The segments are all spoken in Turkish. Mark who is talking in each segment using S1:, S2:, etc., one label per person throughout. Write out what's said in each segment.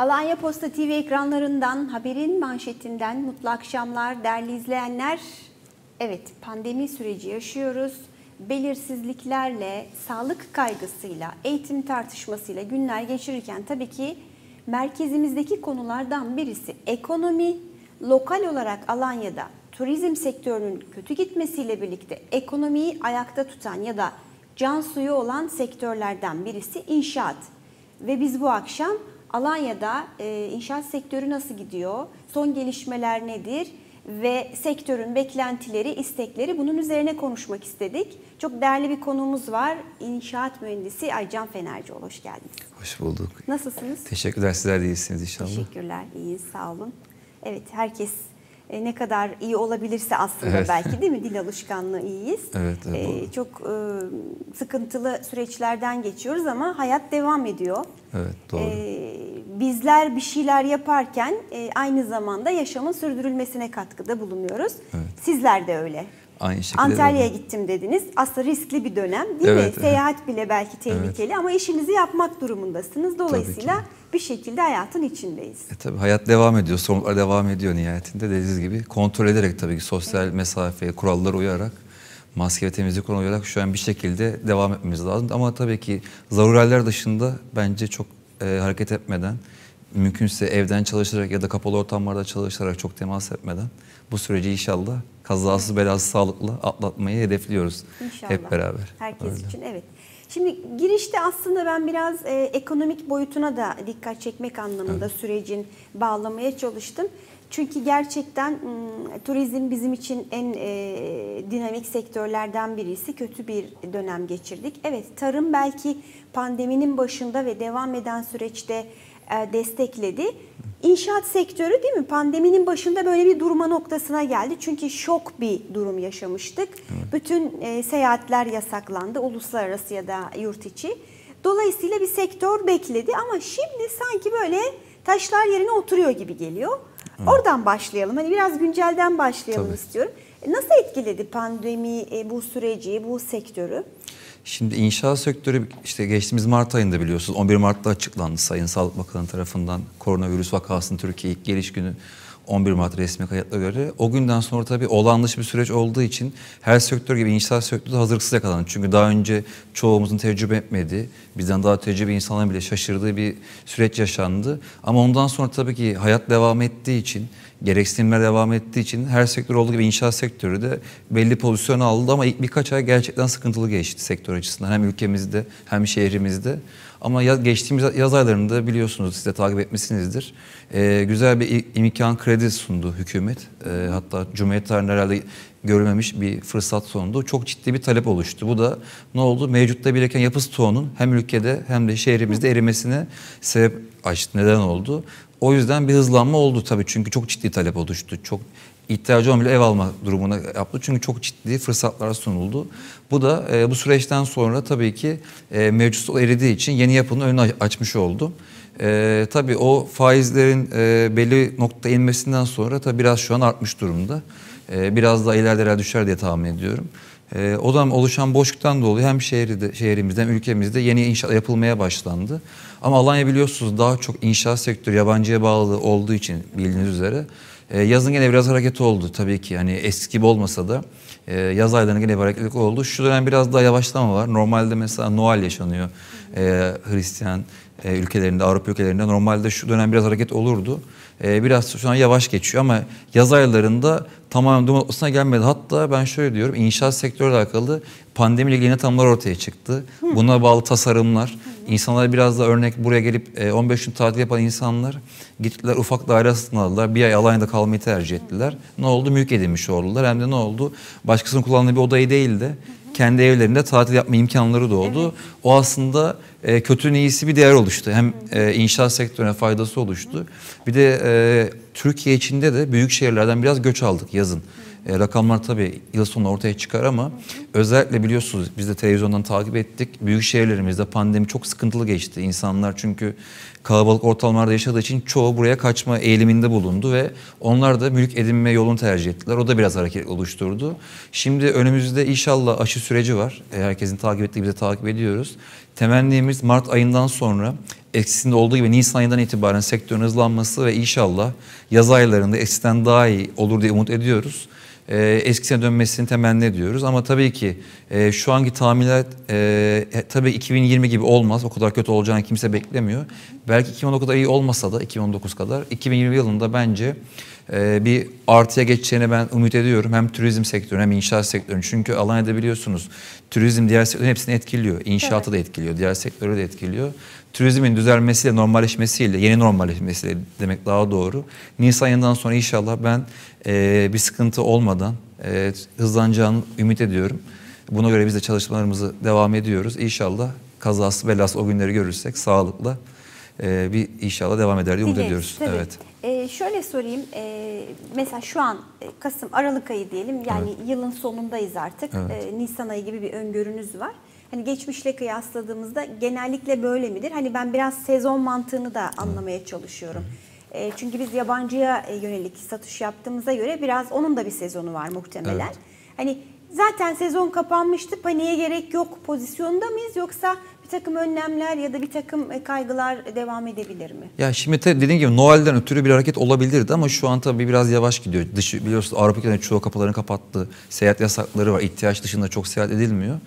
S1: Alanya Posta TV ekranlarından, haberin manşetinden mutlu akşamlar değerli izleyenler. Evet, pandemi süreci yaşıyoruz. Belirsizliklerle, sağlık kaygısıyla, eğitim tartışmasıyla günler geçirirken tabii ki merkezimizdeki konulardan birisi ekonomi. Lokal olarak Alanya'da turizm sektörünün kötü gitmesiyle birlikte ekonomiyi ayakta tutan ya da can suyu olan sektörlerden birisi inşaat. Ve biz bu akşam Alanya'da e, inşaat sektörü nasıl gidiyor? Son gelişmeler nedir? Ve sektörün beklentileri, istekleri bunun üzerine konuşmak istedik. Çok değerli bir konuğumuz var. İnşaat mühendisi Aycan Fenercioğlu. Hoş geldiniz.
S2: Hoş bulduk.
S1: Nasılsınız?
S2: Teşekkürler. Sizler de iyisiniz inşallah.
S1: Teşekkürler. İyiyiz. Sağ olun. Evet herkes e, ne kadar iyi olabilirse aslında
S2: Evet.
S1: belki değil mi? Dil alışkanlığı iyiyiz.
S2: Evet, evet,
S1: E, çok e, sıkıntılı süreçlerden geçiyoruz ama hayat devam ediyor.
S2: Evet doğru.
S1: E, bizler bir şeyler yaparken e, aynı zamanda yaşamın sürdürülmesine katkıda bulunuyoruz.
S2: Evet.
S1: Sizler de öyle.
S2: Aynı şekilde.
S1: Antalya'ya gittim dediniz. Aslında riskli bir dönem değil
S2: Evet,
S1: mi?
S2: evet.
S1: Seyahat bile belki tehlikeli ama işinizi yapmak durumundasınız. Dolayısıyla
S2: ki.
S1: Bir şekilde hayatın içindeyiz.
S2: E, tabii hayat devam ediyor. Sorumluluklar devam ediyor nihayetinde. Dediğiniz gibi kontrol ederek tabii ki sosyal mesafeye, kurallara uyarak, maske ve temizlik kuralına uyarak şu an bir şekilde devam etmemiz lazım. Ama tabii ki zaruraller dışında bence çok e, hareket etmeden, mümkünse evden çalışarak ya da kapalı ortamlarda çalışarak çok temas etmeden bu süreci inşallah kazasız belasız sağlıklı atlatmayı hedefliyoruz
S1: İnşallah.
S2: hep beraber.
S1: Herkes
S2: Öyle.
S1: için evet. Şimdi girişte aslında ben biraz e, ekonomik boyutuna da dikkat çekmek anlamında sürecin bağlamaya çalıştım. Çünkü gerçekten turizm bizim için en e, dinamik sektörlerden birisi. Kötü bir dönem geçirdik. Evet tarım belki pandeminin başında ve devam eden süreçte destekledi. İnşaat sektörü değil mi? Pandeminin başında böyle bir durma noktasına geldi. Çünkü şok bir durum yaşamıştık. Bütün e, seyahatler yasaklandı, uluslararası ya da yurt içi. Dolayısıyla bir sektör bekledi ama şimdi sanki böyle taşlar yerine oturuyor gibi geliyor. Oradan başlayalım. Hani biraz güncelden başlayalım
S2: Tabii.
S1: istiyorum. E, Nasıl etkiledi pandemi e, bu süreci, bu sektörü?
S2: Şimdi inşaat sektörü işte geçtiğimiz Mart ayında biliyorsunuz 11 Mart'ta açıklandı Sayın Sağlık Bakanı tarafından koronavirüs vakasının Türkiye ilk geliş günü 11 Mart resmi kayıtla göre. O günden sonra tabii olağan dışı bir süreç olduğu için her sektör gibi inşaat sektörü de hazırlıksız yakalandı. Çünkü daha önce çoğumuzun tecrübe etmediği, bizden daha tecrübe insanların bile şaşırdığı bir süreç yaşandı. Ama ondan sonra tabii ki hayat devam ettiği için, gereksinimler devam ettiği için her sektör olduğu gibi inşaat sektörü de belli pozisyon aldı ama ilk birkaç ay gerçekten sıkıntılı geçti sektör açısından hem ülkemizde hem şehrimizde. Ama yaz, geçtiğimiz yaz aylarında biliyorsunuz siz de takip etmişsinizdir. Ee, güzel bir imkan kredi sundu hükümet. Ee, hatta Cumhuriyet tarihinde herhalde görülmemiş bir fırsat sundu. Çok ciddi bir talep oluştu. Bu da ne oldu? Mevcutta biriken yapı stoğunun hem ülkede hem de şehrimizde erimesine sebep açtı. Neden oldu? O yüzden bir hızlanma oldu tabii çünkü çok ciddi talep oluştu. Çok ihtiyacı olan bile ev alma durumuna yaptı. Çünkü çok ciddi fırsatlar sunuldu. Bu da e, bu süreçten sonra tabii ki e, mevcut eridiği için yeni yapının önünü aç- açmış oldu. E, tabii o faizlerin e, belli nokta inmesinden sonra tabii biraz şu an artmış durumda. E, biraz daha ileride düşer diye tahmin ediyorum. E, o zaman oluşan boşluktan dolayı hem şehirde, şehrimizde hem ülkemizde yeni inşaat yapılmaya başlandı. Ama Alanya biliyorsunuz daha çok inşaat sektörü yabancıya bağlı olduğu için bildiğiniz üzere e, yazın gene biraz hareket oldu tabii ki. Hani eski gibi olmasa da e, yaz aylarında gene bir hareketlilik oldu. Şu dönem biraz daha yavaşlama var. Normalde mesela Noel yaşanıyor e, Hristiyan e, ülkelerinde, Avrupa ülkelerinde. Normalde şu dönem biraz hareket olurdu. E, biraz şu an yavaş geçiyor ama yaz aylarında tamamen durum noktasına gelmedi. Hatta ben şöyle diyorum, inşaat sektörüyle alakalı pandemiyle ilgili yeni tanımlar ortaya çıktı. Buna bağlı tasarımlar. İnsanlar biraz da örnek buraya gelip e, 15 gün tatil yapan insanlar gittiler ufak daire satın aldılar. Bir ay Alanya'da kalmayı tercih ettiler. Ne oldu? Mülk edinmiş oldular. Hem de ne oldu? Başkasının kullandığı bir odayı değil de kendi evlerinde tatil yapma imkanları doğdu. O aslında e, kötünün iyisi bir değer oluştu. Hem e, inşaat sektörüne faydası oluştu. Bir de e, Türkiye içinde de büyük şehirlerden biraz göç aldık yazın. E, rakamlar tabii yıl sonu ortaya çıkar ama özellikle biliyorsunuz biz de televizyondan takip ettik. Büyük şehirlerimizde pandemi çok sıkıntılı geçti. İnsanlar çünkü kalabalık ortamlarda yaşadığı için çoğu buraya kaçma eğiliminde bulundu ve onlar da mülk edinme yolunu tercih ettiler. O da biraz hareket oluşturdu. Şimdi önümüzde inşallah aşı süreci var. E, herkesin takip ettiği biz de takip ediyoruz. Temennimiz Mart ayından sonra eskisinde olduğu gibi Nisan ayından itibaren sektörün hızlanması ve inşallah yaz aylarında eskiden daha iyi olur diye umut ediyoruz. Ee, eskisine dönmesini temenni ediyoruz ama tabii ki e, şu anki tahminler e, e, tabii 2020 gibi olmaz. O kadar kötü olacağını kimse beklemiyor. Belki 2010 kadar iyi olmasa da 2019 kadar 2020 yılında bence e, bir artıya geçeceğine ben umut ediyorum. Hem turizm sektörü hem inşaat sektörü. Çünkü Alanya'da biliyorsunuz turizm diğer sektörün hepsini etkiliyor. İnşaatı da etkiliyor, diğer sektörü de etkiliyor. Turizmin düzelmesiyle, normalleşmesiyle, yeni normalleşmesiyle demek daha doğru. Nisan ayından sonra inşallah ben e, bir sıkıntı olmadan e, hızlanacağını ümit ediyorum. Buna göre biz de çalışmalarımızı devam ediyoruz. İnşallah kazası belası o günleri görürsek sağlıkla e, bir inşallah devam eder diye umut ediyoruz.
S1: tabii.
S2: Evet.
S1: Ee, şöyle sorayım. Ee, mesela şu an e, Kasım, Aralık ayı diyelim. Yani yılın sonundayız artık.
S2: Evet.
S1: Ee, Nisan ayı gibi bir öngörünüz var. Hani geçmişle kıyasladığımızda genellikle böyle midir? Hani ben biraz sezon mantığını da anlamaya çalışıyorum. Ee, çünkü biz yabancıya e, yönelik satış yaptığımıza göre biraz onun da bir sezonu var muhtemelen.
S2: Evet.
S1: Hani zaten sezon kapanmıştı, paniğe gerek yok pozisyonda mıyız yoksa bir takım önlemler ya da bir takım e, kaygılar devam edebilir mi?
S2: Ya şimdi dediğim gibi Noel'den ötürü bir hareket olabilirdi ama şu an tabii biraz yavaş gidiyor. Dışı biliyorsunuz Avrupa ülkelerinin çoğu kapılarını kapattı. Seyahat yasakları var. İhtiyaç dışında çok seyahat edilmiyor.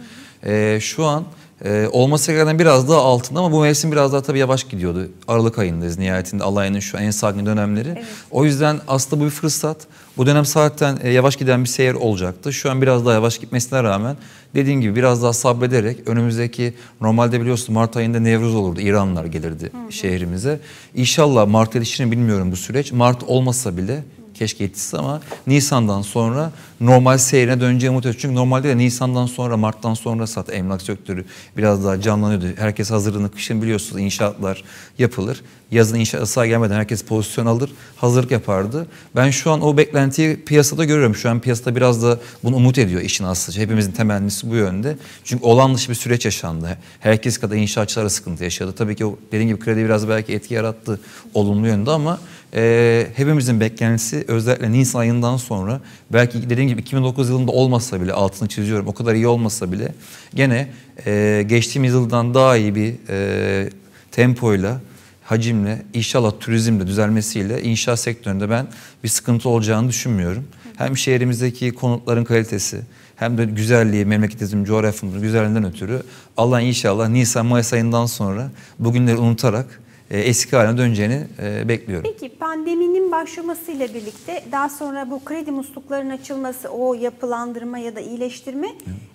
S2: Ee, şu an e, olması gerekenden biraz daha altında ama bu mevsim biraz daha tabii yavaş gidiyordu. Aralık ayındayız nihayetinde Alanya'nın şu en sakin dönemleri. O yüzden aslında bu bir fırsat. Bu dönem zaten e, yavaş giden bir seyir olacaktı. Şu an biraz daha yavaş gitmesine rağmen dediğim gibi biraz daha sabrederek önümüzdeki normalde biliyorsunuz Mart ayında Nevruz olurdu. İranlılar gelirdi şehrimize. İnşallah Mart yetişir mi bilmiyorum bu süreç. Mart olmasa bile keşke yetişse ama Nisan'dan sonra normal seyrine döneceği umut ediyoruz. Çünkü normalde de Nisan'dan sonra Mart'tan sonra zaten emlak sektörü biraz daha canlanıyordu. Herkes hazırlığını kışın biliyorsunuz inşaatlar yapılır. Yazın inşaat yasağı gelmeden herkes pozisyon alır, hazırlık yapardı. Ben şu an o beklentiyi piyasada görüyorum. Şu an piyasada biraz da bunu umut ediyor işin aslı. Hepimizin temennisi bu yönde. Çünkü olan dışı bir süreç yaşandı. Herkes kadar inşaatçılara sıkıntı yaşadı. Tabii ki o dediğim gibi kredi biraz belki etki yarattı olumlu yönde ama e, hepimizin beklentisi özellikle Nisan ayından sonra belki dediğim gibi 2009 yılında olmasa bile altını çiziyorum o kadar iyi olmasa bile gene e, geçtiğimiz yıldan daha iyi bir e, tempoyla hacimle inşallah turizmle düzelmesiyle inşaat sektöründe ben bir sıkıntı olacağını düşünmüyorum. Hem şehrimizdeki konutların kalitesi hem de güzelliği, memleketimizin coğrafyamızın güzelliğinden ötürü Allah inşallah Nisan Mayıs ayından sonra bugünleri unutarak eski haline döneceğini e, bekliyorum.
S1: Peki pandeminin başlamasıyla birlikte daha sonra bu kredi musluklarının açılması, o yapılandırma ya da iyileştirme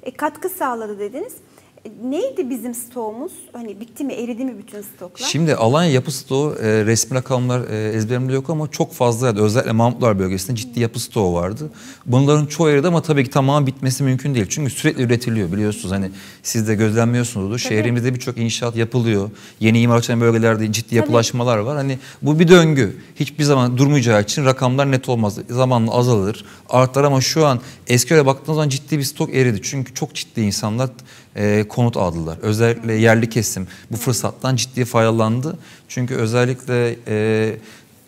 S1: e, katkı sağladı dediniz. Neydi bizim stoğumuz? Hani bitti mi, eridi mi bütün stoklar?
S2: Şimdi Alanya yapı stoğu e, resmi rakamlar e, ezberimde yok ama çok fazlaydı. Özellikle Mahmutlar bölgesinde ciddi yapı stoğu vardı. Bunların çoğu eridi ama tabii ki tamamen bitmesi mümkün değil. Çünkü sürekli üretiliyor biliyorsunuz. Hani siz de gözlemliyorsunuzdur. Şehrimizde birçok inşaat yapılıyor. Yeni imar açılan bölgelerde ciddi yapılaşmalar var. Hani bu bir döngü. Hiçbir zaman durmayacağı için rakamlar net olmaz. Zamanla azalır, artar ama şu an eski öyle baktığınız zaman ciddi bir stok eridi. Çünkü çok ciddi insanlar e, konut aldılar. Özellikle yerli kesim bu fırsattan ciddi faydalandı. Çünkü özellikle e,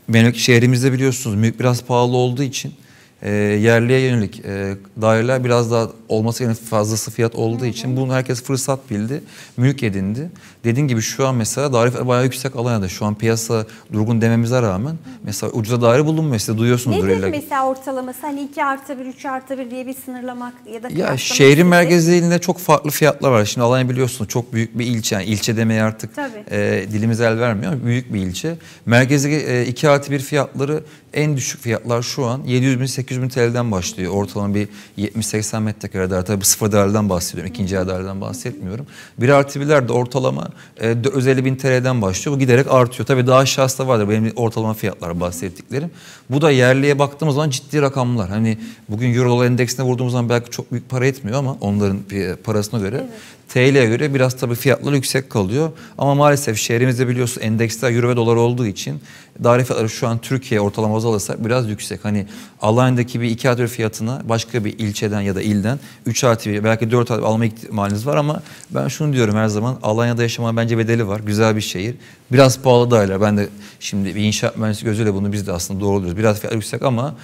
S2: benim şehrimizde biliyorsunuz mülk biraz pahalı olduğu için e, yerliye yönelik e, daireler biraz daha olması gereken fazlası fiyat olduğu için bunu herkes fırsat bildi, mülk edindi. Dediğim gibi şu an mesela daire bayağı yüksek Alanya'da. Şu an piyasa durgun dememize rağmen mesela ucuza daire bulunmuyor. Siz duyuyorsunuzdur.
S1: Nedir
S2: illa
S1: mesela ortalaması? Hani 2 artı 1, 3 artı 1 diye bir sınırlamak ya da
S2: Ya şehrin
S1: sizce?
S2: merkezlerinde çok farklı fiyatlar var. Şimdi Alanya biliyorsunuz çok büyük bir ilçe. Yani ilçe demeye artık
S1: Tabii.
S2: e, dilimiz el vermiyor. Büyük bir ilçe. Merkezi 2 artı 1 fiyatları en düşük fiyatlar şu an 700 bin 800 bin TL'den başlıyor. Ortalama bir 70-80 metrekare daire. Tabii sıfır daireden bahsediyorum. ikinci el daireden bahsetmiyorum. 1 artı 1'ler de ortalama e, 450 bin TL'den başlıyor. Bu giderek artıyor. Tabii daha aşağısı da vardır. Benim ortalama fiyatlar bahsettiklerim. Bu da yerliye baktığımız zaman ciddi rakamlar. Hani bugün Euro dolar endeksine vurduğumuz zaman belki çok büyük para etmiyor ama onların parasına göre. TL'ye göre biraz tabii fiyatları yüksek kalıyor. Ama maalesef şehrimizde biliyorsunuz endeksler euro ve dolar olduğu için daire fiyatları şu an Türkiye ortalama baz alırsak biraz yüksek. Hani Alanya'daki bir iki artı bir fiyatına başka bir ilçeden ya da ilden 3 artı belki 4 artı alma ihtimaliniz var ama ben şunu diyorum her zaman Alanya'da yaşamanın bence bedeli var. Güzel bir şehir. Biraz pahalı daireler. Ben de şimdi bir inşaat mühendisi gözüyle bunu biz de aslında doğruluyoruz. Biraz fiyatlar yüksek ama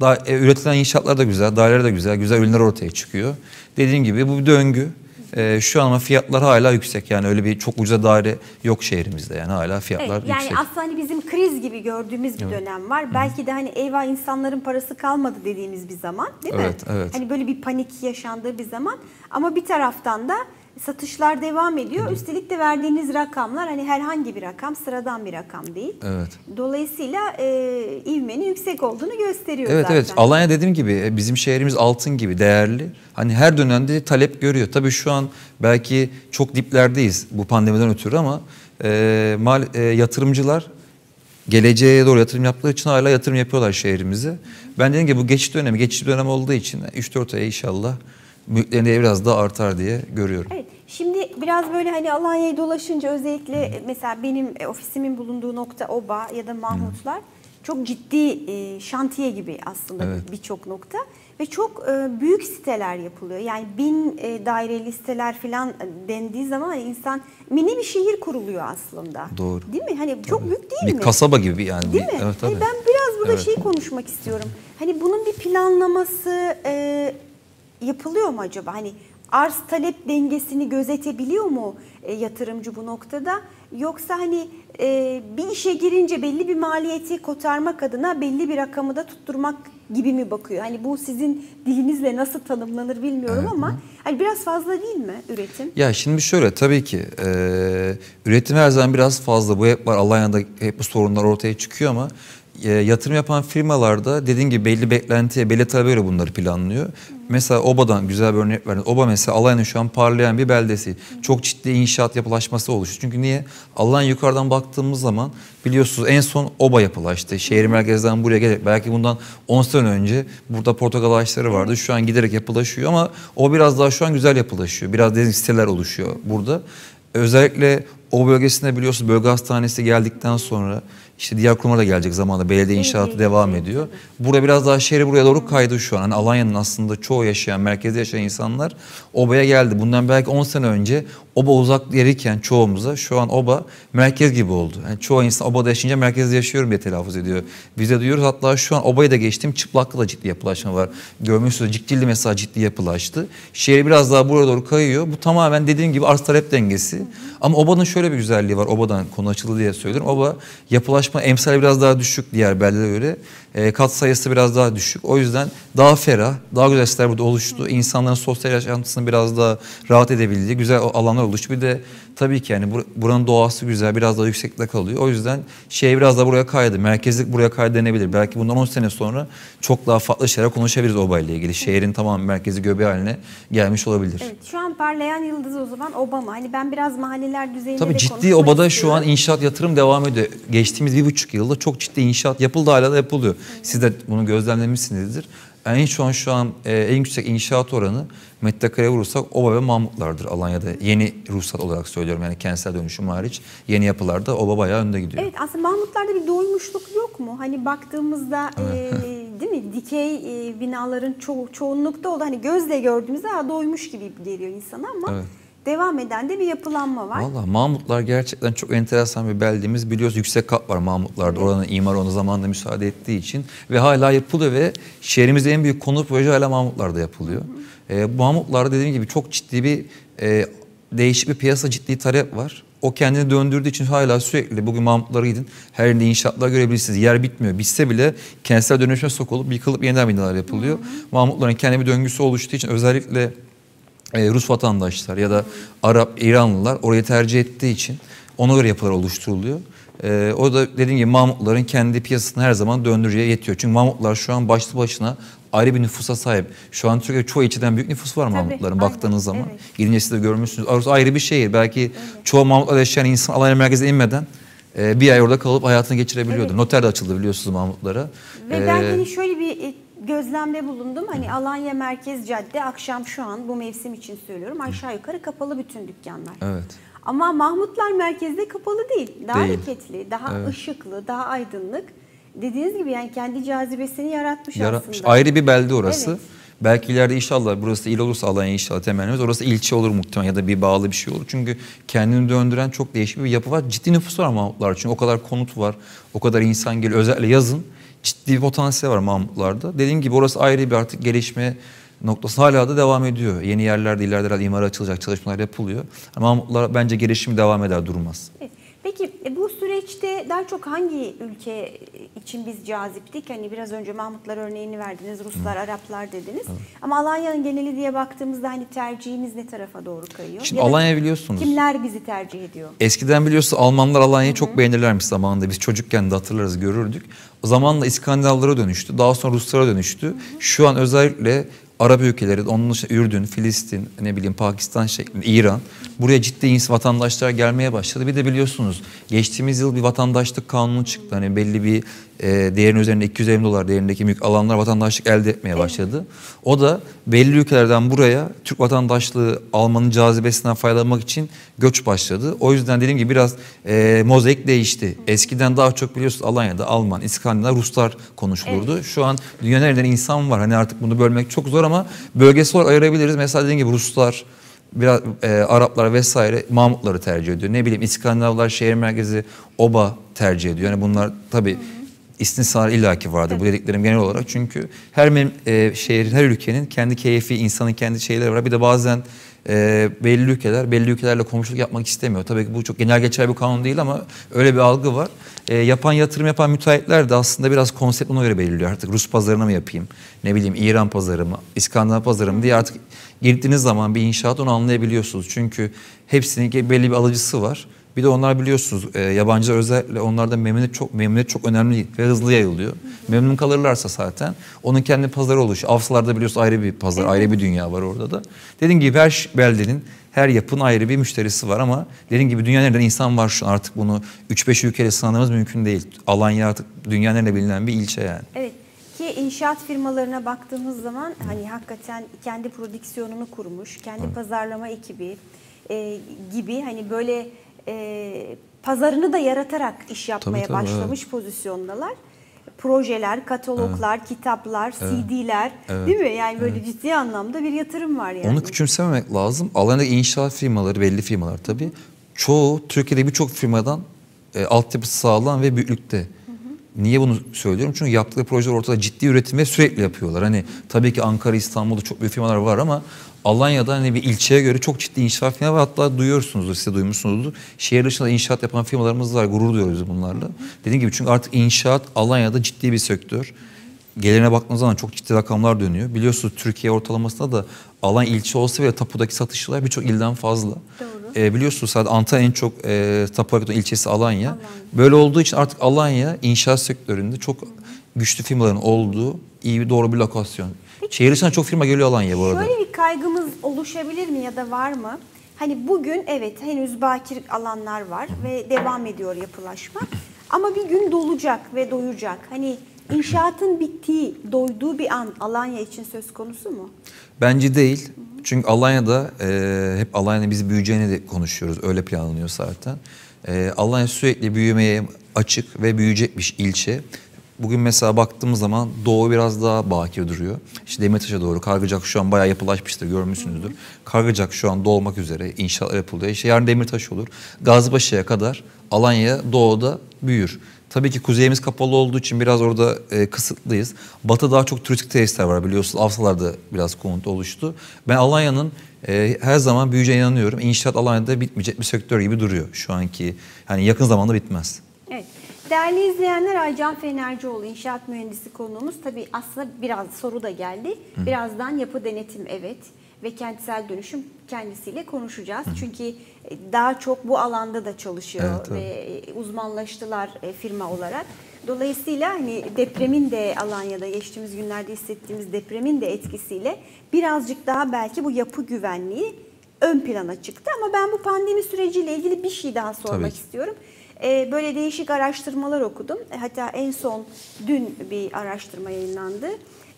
S2: daha, e, üretilen inşaatlar da güzel, daireler de güzel, güzel ürünler ortaya çıkıyor. Dediğim gibi bu bir döngü. E, şu an ama fiyatlar hala yüksek. Yani öyle bir çok ucuza daire yok şehrimizde. Yani hala fiyatlar
S1: Evet, yani
S2: yüksek.
S1: aslında hani bizim kriz gibi gördüğümüz bir dönem var. Belki de hani eyvah insanların parası kalmadı dediğimiz bir zaman değil mi?
S2: Evet, evet.
S1: Hani böyle bir panik yaşandığı bir zaman ama bir taraftan da satışlar devam ediyor. Üstelik de verdiğiniz rakamlar hani herhangi bir rakam, sıradan bir rakam değil.
S2: Evet.
S1: Dolayısıyla e, ivmenin yüksek olduğunu gösteriyor
S2: Evet
S1: zaten.
S2: evet Alanya dediğim gibi e, bizim şehrimiz altın gibi değerli. Hani her dönemde talep görüyor. Tabii şu an belki çok diplerdeyiz bu pandemiden ötürü ama e, mal, e, yatırımcılar geleceğe doğru yatırım yaptığı için hala yatırım yapıyorlar şehrimize. Ben dediğim gibi bu geçiş dönemi, geçiş dönemi olduğu için 3-4 ay inşallah değeri biraz daha artar diye görüyorum.
S1: Evet. Şimdi biraz böyle hani Alanya'yı dolaşınca özellikle mesela benim e, ofisimin bulunduğu nokta Oba ya da Mahmutlar çok ciddi e, şantiye gibi aslında
S2: Evet.
S1: birçok nokta ve çok e, büyük siteler yapılıyor. Yani bin daireli siteler falan dendiği zaman insan mini bir şehir kuruluyor aslında.
S2: Doğru.
S1: Değil mi? Hani çok büyük değil
S2: bir
S1: mi?
S2: kasaba gibi yani.
S1: Değil
S2: Bir-
S1: mi?
S2: Evet,
S1: Hani ben biraz burada
S2: Evet.
S1: şey konuşmak istiyorum. Hani bunun bir planlaması yapılıyor mu acaba? Hani arz talep dengesini gözetebiliyor mu e, yatırımcı bu noktada? Yoksa hani e, bir işe girince belli bir maliyeti kotarmak adına belli bir rakamı da tutturmak gibi mi bakıyor? Hani bu sizin dilinizle nasıl tanımlanır bilmiyorum ama hani biraz fazla değil mi üretim?
S2: Ya şimdi şöyle tabii ki e, üretim her zaman biraz fazla. Bu hep var Alanya'da hep bu sorunlar ortaya çıkıyor ama e, yatırım yapan firmalarda dediğin gibi belli beklentiye, belli talebe göre bunları planlıyor. Mesela Oba'dan güzel bir örnek verdin. Oba mesela Alanya'nın şu an parlayan bir beldesi. Çok ciddi inşaat yapılaşması oluştu. Çünkü niye? Alanya yukarıdan baktığımız zaman biliyorsunuz en son Oba yapılaştı. Şehir merkezden buraya gelerek belki bundan 10 sene önce burada portakal ağaçları vardı. Şu an giderek yapılaşıyor ama o biraz daha şu an güzel yapılaşıyor. Biraz dediğim siteler oluşuyor burada. Özellikle o bölgesinde biliyorsunuz bölge hastanesi geldikten sonra işte diğer kurumlar da gelecek zamanla belediye inşaatı devam ediyor. Burada biraz daha şehri buraya doğru kaydı şu an. Hani Alanya'nın aslında çoğu yaşayan, merkezde yaşayan insanlar Oba'ya geldi. Bundan belki 10 sene önce Oba uzak yeriyken çoğumuza şu an Oba merkez gibi oldu. Yani çoğu insan Oba'da yaşayınca merkezde yaşıyorum diye telaffuz ediyor. Biz de duyuyoruz hatta şu an Oba'yı da geçtim çıplaklı da ciddi yapılaşma var. Görmüşsünüz Cikdilli mesela ciddi yapılaştı. Şehir biraz daha buraya doğru kayıyor. Bu tamamen dediğim gibi arz talep dengesi. Ama Oba'nın şöyle bir güzelliği var. Oba'dan konu açıldı diye söylüyorum. Oba yapılaşma emsali biraz daha düşük diğer beldelere göre. E, kat sayısı biraz daha düşük. O yüzden daha ferah, daha güzel siteler burada oluştu. İnsanların sosyal yaşantısını biraz daha rahat edebildiği güzel alanlar oluştu. Bir de tabii ki yani bur- buranın doğası güzel, biraz daha yüksekte kalıyor. O yüzden şey biraz da buraya kaydı. Merkezlik buraya kaydı denebilir. Belki bundan 10 sene sonra çok daha farklı şeyler konuşabiliriz Oba ile ilgili. Şehrin tamam merkezi göbeği haline gelmiş olabilir.
S1: Evet, şu an parlayan yıldız o zaman Obama. Hani ben biraz mahalleler düzeyinde
S2: Tabii ciddi obada şu
S1: istiyorum.
S2: an inşaat yatırım devam ediyor. Geçtiğimiz bir buçuk yılda çok ciddi inşaat yapıldı hala da yapılıyor. Siz de bunu gözlemlemişsinizdir. En şu an şu an e, en yüksek inşaat oranı metrekareye vurursak Oba ve Mahmutlar'dır Alanya'da. Yeni ruhsat olarak söylüyorum yani kentsel dönüşüm hariç yeni yapılarda Oba bayağı önde gidiyor.
S1: Evet aslında Mahmutlar'da bir doymuşluk yok mu? Hani baktığımızda e, değil mi dikey e, binaların ço- çoğunlukta oldu. Hani gözle gördüğümüzde doymuş gibi geliyor insana ama
S2: Evet.
S1: Devam eden de bir yapılanma var.
S2: Valla Mahmutlar gerçekten çok enteresan bir beldemiz. Biliyoruz yüksek kat var Mahmutlar'da. Oranın imar onu zamanında müsaade ettiği için. Ve hala yapılıyor ve şehrimizde en büyük konut proje hala Mahmutlar'da yapılıyor. Ee, Mahmutlar'da dediğim gibi çok ciddi bir e, değişik bir piyasa ciddi talep var. O kendini döndürdüğü için hala sürekli bugün Mahmutlara gidin. Her yerinde inşaatlar görebilirsiniz. Yer bitmiyor. Bitse bile kentsel dönüşüme sokulup yıkılıp yeniden binalar yapılıyor. Mahmutların kendi bir döngüsü oluştuğu için özellikle e, Rus vatandaşlar ya da Arap, İranlılar orayı tercih ettiği için ona göre yapılar oluşturuluyor. E, o da dediğim gibi Mahmutların kendi piyasasını her zaman döndürücüye yetiyor. Çünkü Mahmutlar şu an başlı başına ayrı bir nüfusa sahip. Şu an Türkiye'de çoğu ilçeden büyük nüfus var
S1: Tabii,
S2: Mahmutların
S1: aynen,
S2: baktığınız zaman.
S1: evet.
S2: Gidince siz de görmüşsünüz. Orası ayrı bir şehir. Belki çoğu Mahmutlar yaşayan insan Alanya merkezine inmeden e, bir ay orada kalıp hayatını geçirebiliyordu.
S1: Evet.
S2: Noter de açıldı biliyorsunuz Mahmutlara.
S1: Ve ben
S2: E,
S1: hani şöyle bir gözlemde bulundum. Hani Alanya Merkez Cadde akşam şu an bu mevsim için söylüyorum aşağı yukarı kapalı bütün dükkanlar.
S2: Evet.
S1: Ama Mahmutlar merkezde kapalı değil. Daha
S2: Değil.
S1: hareketli, daha
S2: Evet.
S1: ışıklı, daha aydınlık. Dediğiniz gibi yani kendi cazibesini yaratmış,
S2: Yaratmış.
S1: aslında.
S2: Ayrı bir belde orası.
S1: Evet.
S2: Belki ileride inşallah burası il olursa Alanya inşallah temennimiz. Orası ilçe olur muhtemelen ya da bir bağlı bir şey olur. Çünkü kendini döndüren çok değişik bir yapı var. Ciddi nüfus var Mahmutlar. Çünkü o kadar konut var. O kadar insan geliyor. Özellikle yazın ciddi bir potansiyel var Mahmutlar'da. Dediğim gibi orası ayrı bir artık gelişme noktası hala da devam ediyor. Yeni yerlerde ileride herhalde imara açılacak çalışmalar yapılıyor. Mahmutlar bence gelişimi devam eder durmaz.
S1: Peki bu süreçte daha çok hangi ülke için biz caziptik? Hani biraz önce Mahmutlar örneğini verdiniz, Ruslar, Araplar dediniz. Ama Alanya'nın geneli diye baktığımızda hani tercihimiz ne tarafa doğru kayıyor?
S2: Şimdi
S1: Ya
S2: Alanya biliyorsunuz.
S1: Kimler bizi tercih ediyor?
S2: Eskiden biliyorsunuz Almanlar Alanya'yı çok beğenirlermiş zamanında. Biz çocukken de hatırlarız, görürdük. O zamanla İskandinavlara dönüştü. Daha sonra Ruslara dönüştü. Şu an özellikle Arap ülkeleri, onun dışında Ürdün, Filistin, ne bileyim Pakistan şeklinde, İran. Buraya ciddi ins vatandaşlar gelmeye başladı. Bir de biliyorsunuz geçtiğimiz yıl bir vatandaşlık kanunu çıktı. Hani belli bir e, değerin üzerinde 250 dolar değerindeki mülk alanlar vatandaşlık elde etmeye başladı. O da belli ülkelerden buraya Türk vatandaşlığı almanın cazibesinden faydalanmak için göç başladı. O yüzden dediğim gibi biraz e, mozaik değişti. Eskiden daha çok biliyorsunuz Alanya'da Alman, İskandinav, Ruslar konuşulurdu. Şu an dünya nereden insan var. Hani artık bunu bölmek çok zor ama bölgesel olarak ayırabiliriz. Mesela dediğim gibi Ruslar, biraz e, Araplar vesaire Mahmutları tercih ediyor. Ne bileyim İskandinavlar şehir merkezi Oba tercih ediyor. Yani bunlar tabii istisnalar illaki vardır bu dediklerim genel olarak. Çünkü her e, şehrin, her ülkenin kendi keyfi, insanın kendi şeyleri var. Bir de bazen e, belli ülkeler belli ülkelerle komşuluk yapmak istemiyor. Tabii ki bu çok genel geçer bir kanun değil ama öyle bir algı var. E, yapan yatırım yapan müteahhitler de aslında biraz konsept ona göre belirliyor. Artık Rus pazarına mı yapayım? Ne bileyim İran pazarı mı? İskandinav pazarı mı diye artık girdiğiniz zaman bir inşaat onu anlayabiliyorsunuz. Çünkü hepsinin belli bir alıcısı var. Bir de onlar biliyorsunuz e, yabancılar özellikle onlarda memnuniyet çok memnuniyet çok önemli ve hızlı yayılıyor. Memnun kalırlarsa zaten onun kendi pazarı oluşuyor. Afsalarda biliyorsunuz ayrı bir pazar, ayrı bir dünya var orada da. Dediğim gibi her beldenin her yapın ayrı bir müşterisi var ama dediğim gibi dünya nereden insan var şu an artık bunu 3-5 ülkeyle sınırlamamız mümkün değil. Alanya artık dünya nerede bilinen bir ilçe yani.
S1: Evet ki inşaat firmalarına baktığımız zaman hani hakikaten kendi prodüksiyonunu kurmuş, kendi pazarlama ekibi e, gibi hani böyle e, pazarını da yaratarak iş yapmaya
S2: tabii,
S1: başlamış pozisyondalar. Projeler, kataloglar, kitaplar, CD'ler değil mi? Yani böyle ciddi anlamda bir yatırım var yani.
S2: Onu küçümsememek lazım. Alanya'daki inşaat firmaları, belli firmalar tabii. Çoğu Türkiye'de birçok firmadan e, altyapısı sağlam ve büyüklükte. Niye bunu söylüyorum? Çünkü yaptıkları projeler ortada ciddi üretim ve sürekli yapıyorlar. Hani tabii ki Ankara, İstanbul'da çok büyük firmalar var ama Alanya'da hani bir ilçeye göre çok ciddi inşaat firmaları var. Hatta duyuyorsunuzdur, size duymuşsunuzdur. Şehir dışında inşaat yapan firmalarımız var. Gurur duyuyoruz bunlarla. Dediğim gibi çünkü artık inşaat Alanya'da ciddi bir sektör. Gelirine baktığınız zaman çok ciddi rakamlar dönüyor. Biliyorsunuz Türkiye ortalamasında da alan ilçe olsa bile tapudaki satışlar birçok ilden fazla.
S1: Doğru.
S2: E, biliyorsunuz zaten Antalya en çok e, tapu ilçesi Alanya. Böyle olduğu için artık Alanya inşaat sektöründe çok güçlü firmaların olduğu iyi bir doğru bir lokasyon. Şehir dışından çok firma geliyor Alanya bu arada.
S1: Şöyle bir kaygımız oluşabilir mi ya da var mı? Hani bugün evet henüz bakir alanlar var ve devam ediyor yapılaşma. Ama bir gün dolacak ve doyacak. Hani inşaatın bittiği, doyduğu bir an Alanya için söz konusu mu?
S2: Bence değil. Çünkü Alanya'da e, hep Alanya'da biz büyüyeceğini de konuşuyoruz. Öyle planlanıyor zaten. E, Alanya sürekli büyümeye açık ve büyüyecek bir ilçe. Bugün mesela baktığımız zaman doğu biraz daha bakir duruyor. İşte Demirtaş'a doğru Kargıcak şu an bayağı yapılaşmıştır görmüşsünüzdür. Kargıcak şu an dolmak üzere inşaatlar yapılıyor. İşte yarın Demirtaş olur. Gazipaşa'ya kadar Alanya doğuda büyür. Tabii ki kuzeyimiz kapalı olduğu için biraz orada e, kısıtlıyız. Batı daha çok turistik tesisler var biliyorsunuz. Afsalarda biraz konut oluştu. Ben Alanya'nın e, her zaman büyüyeceğine inanıyorum. İnşaat Alanya'da bitmeyecek bir sektör gibi duruyor şu anki. Hani yakın zamanda bitmez.
S1: Değerli izleyenler Aycan Fenercioğlu inşaat mühendisi konuğumuz. Tabii aslında biraz soru da geldi. Birazdan yapı denetim evet ve kentsel dönüşüm kendisiyle konuşacağız. Çünkü e, daha çok bu alanda da çalışıyor
S2: Evet, evet.
S1: ve e, uzmanlaştılar e, firma olarak. Dolayısıyla hani depremin de Alanya'da geçtiğimiz günlerde hissettiğimiz depremin de etkisiyle birazcık daha belki bu yapı güvenliği ön plana çıktı. Ama ben bu pandemi süreciyle ilgili bir şey daha sormak
S2: Tabii
S1: istiyorum. Ee, böyle değişik araştırmalar okudum. E, Hatta en son dün bir araştırma yayınlandı.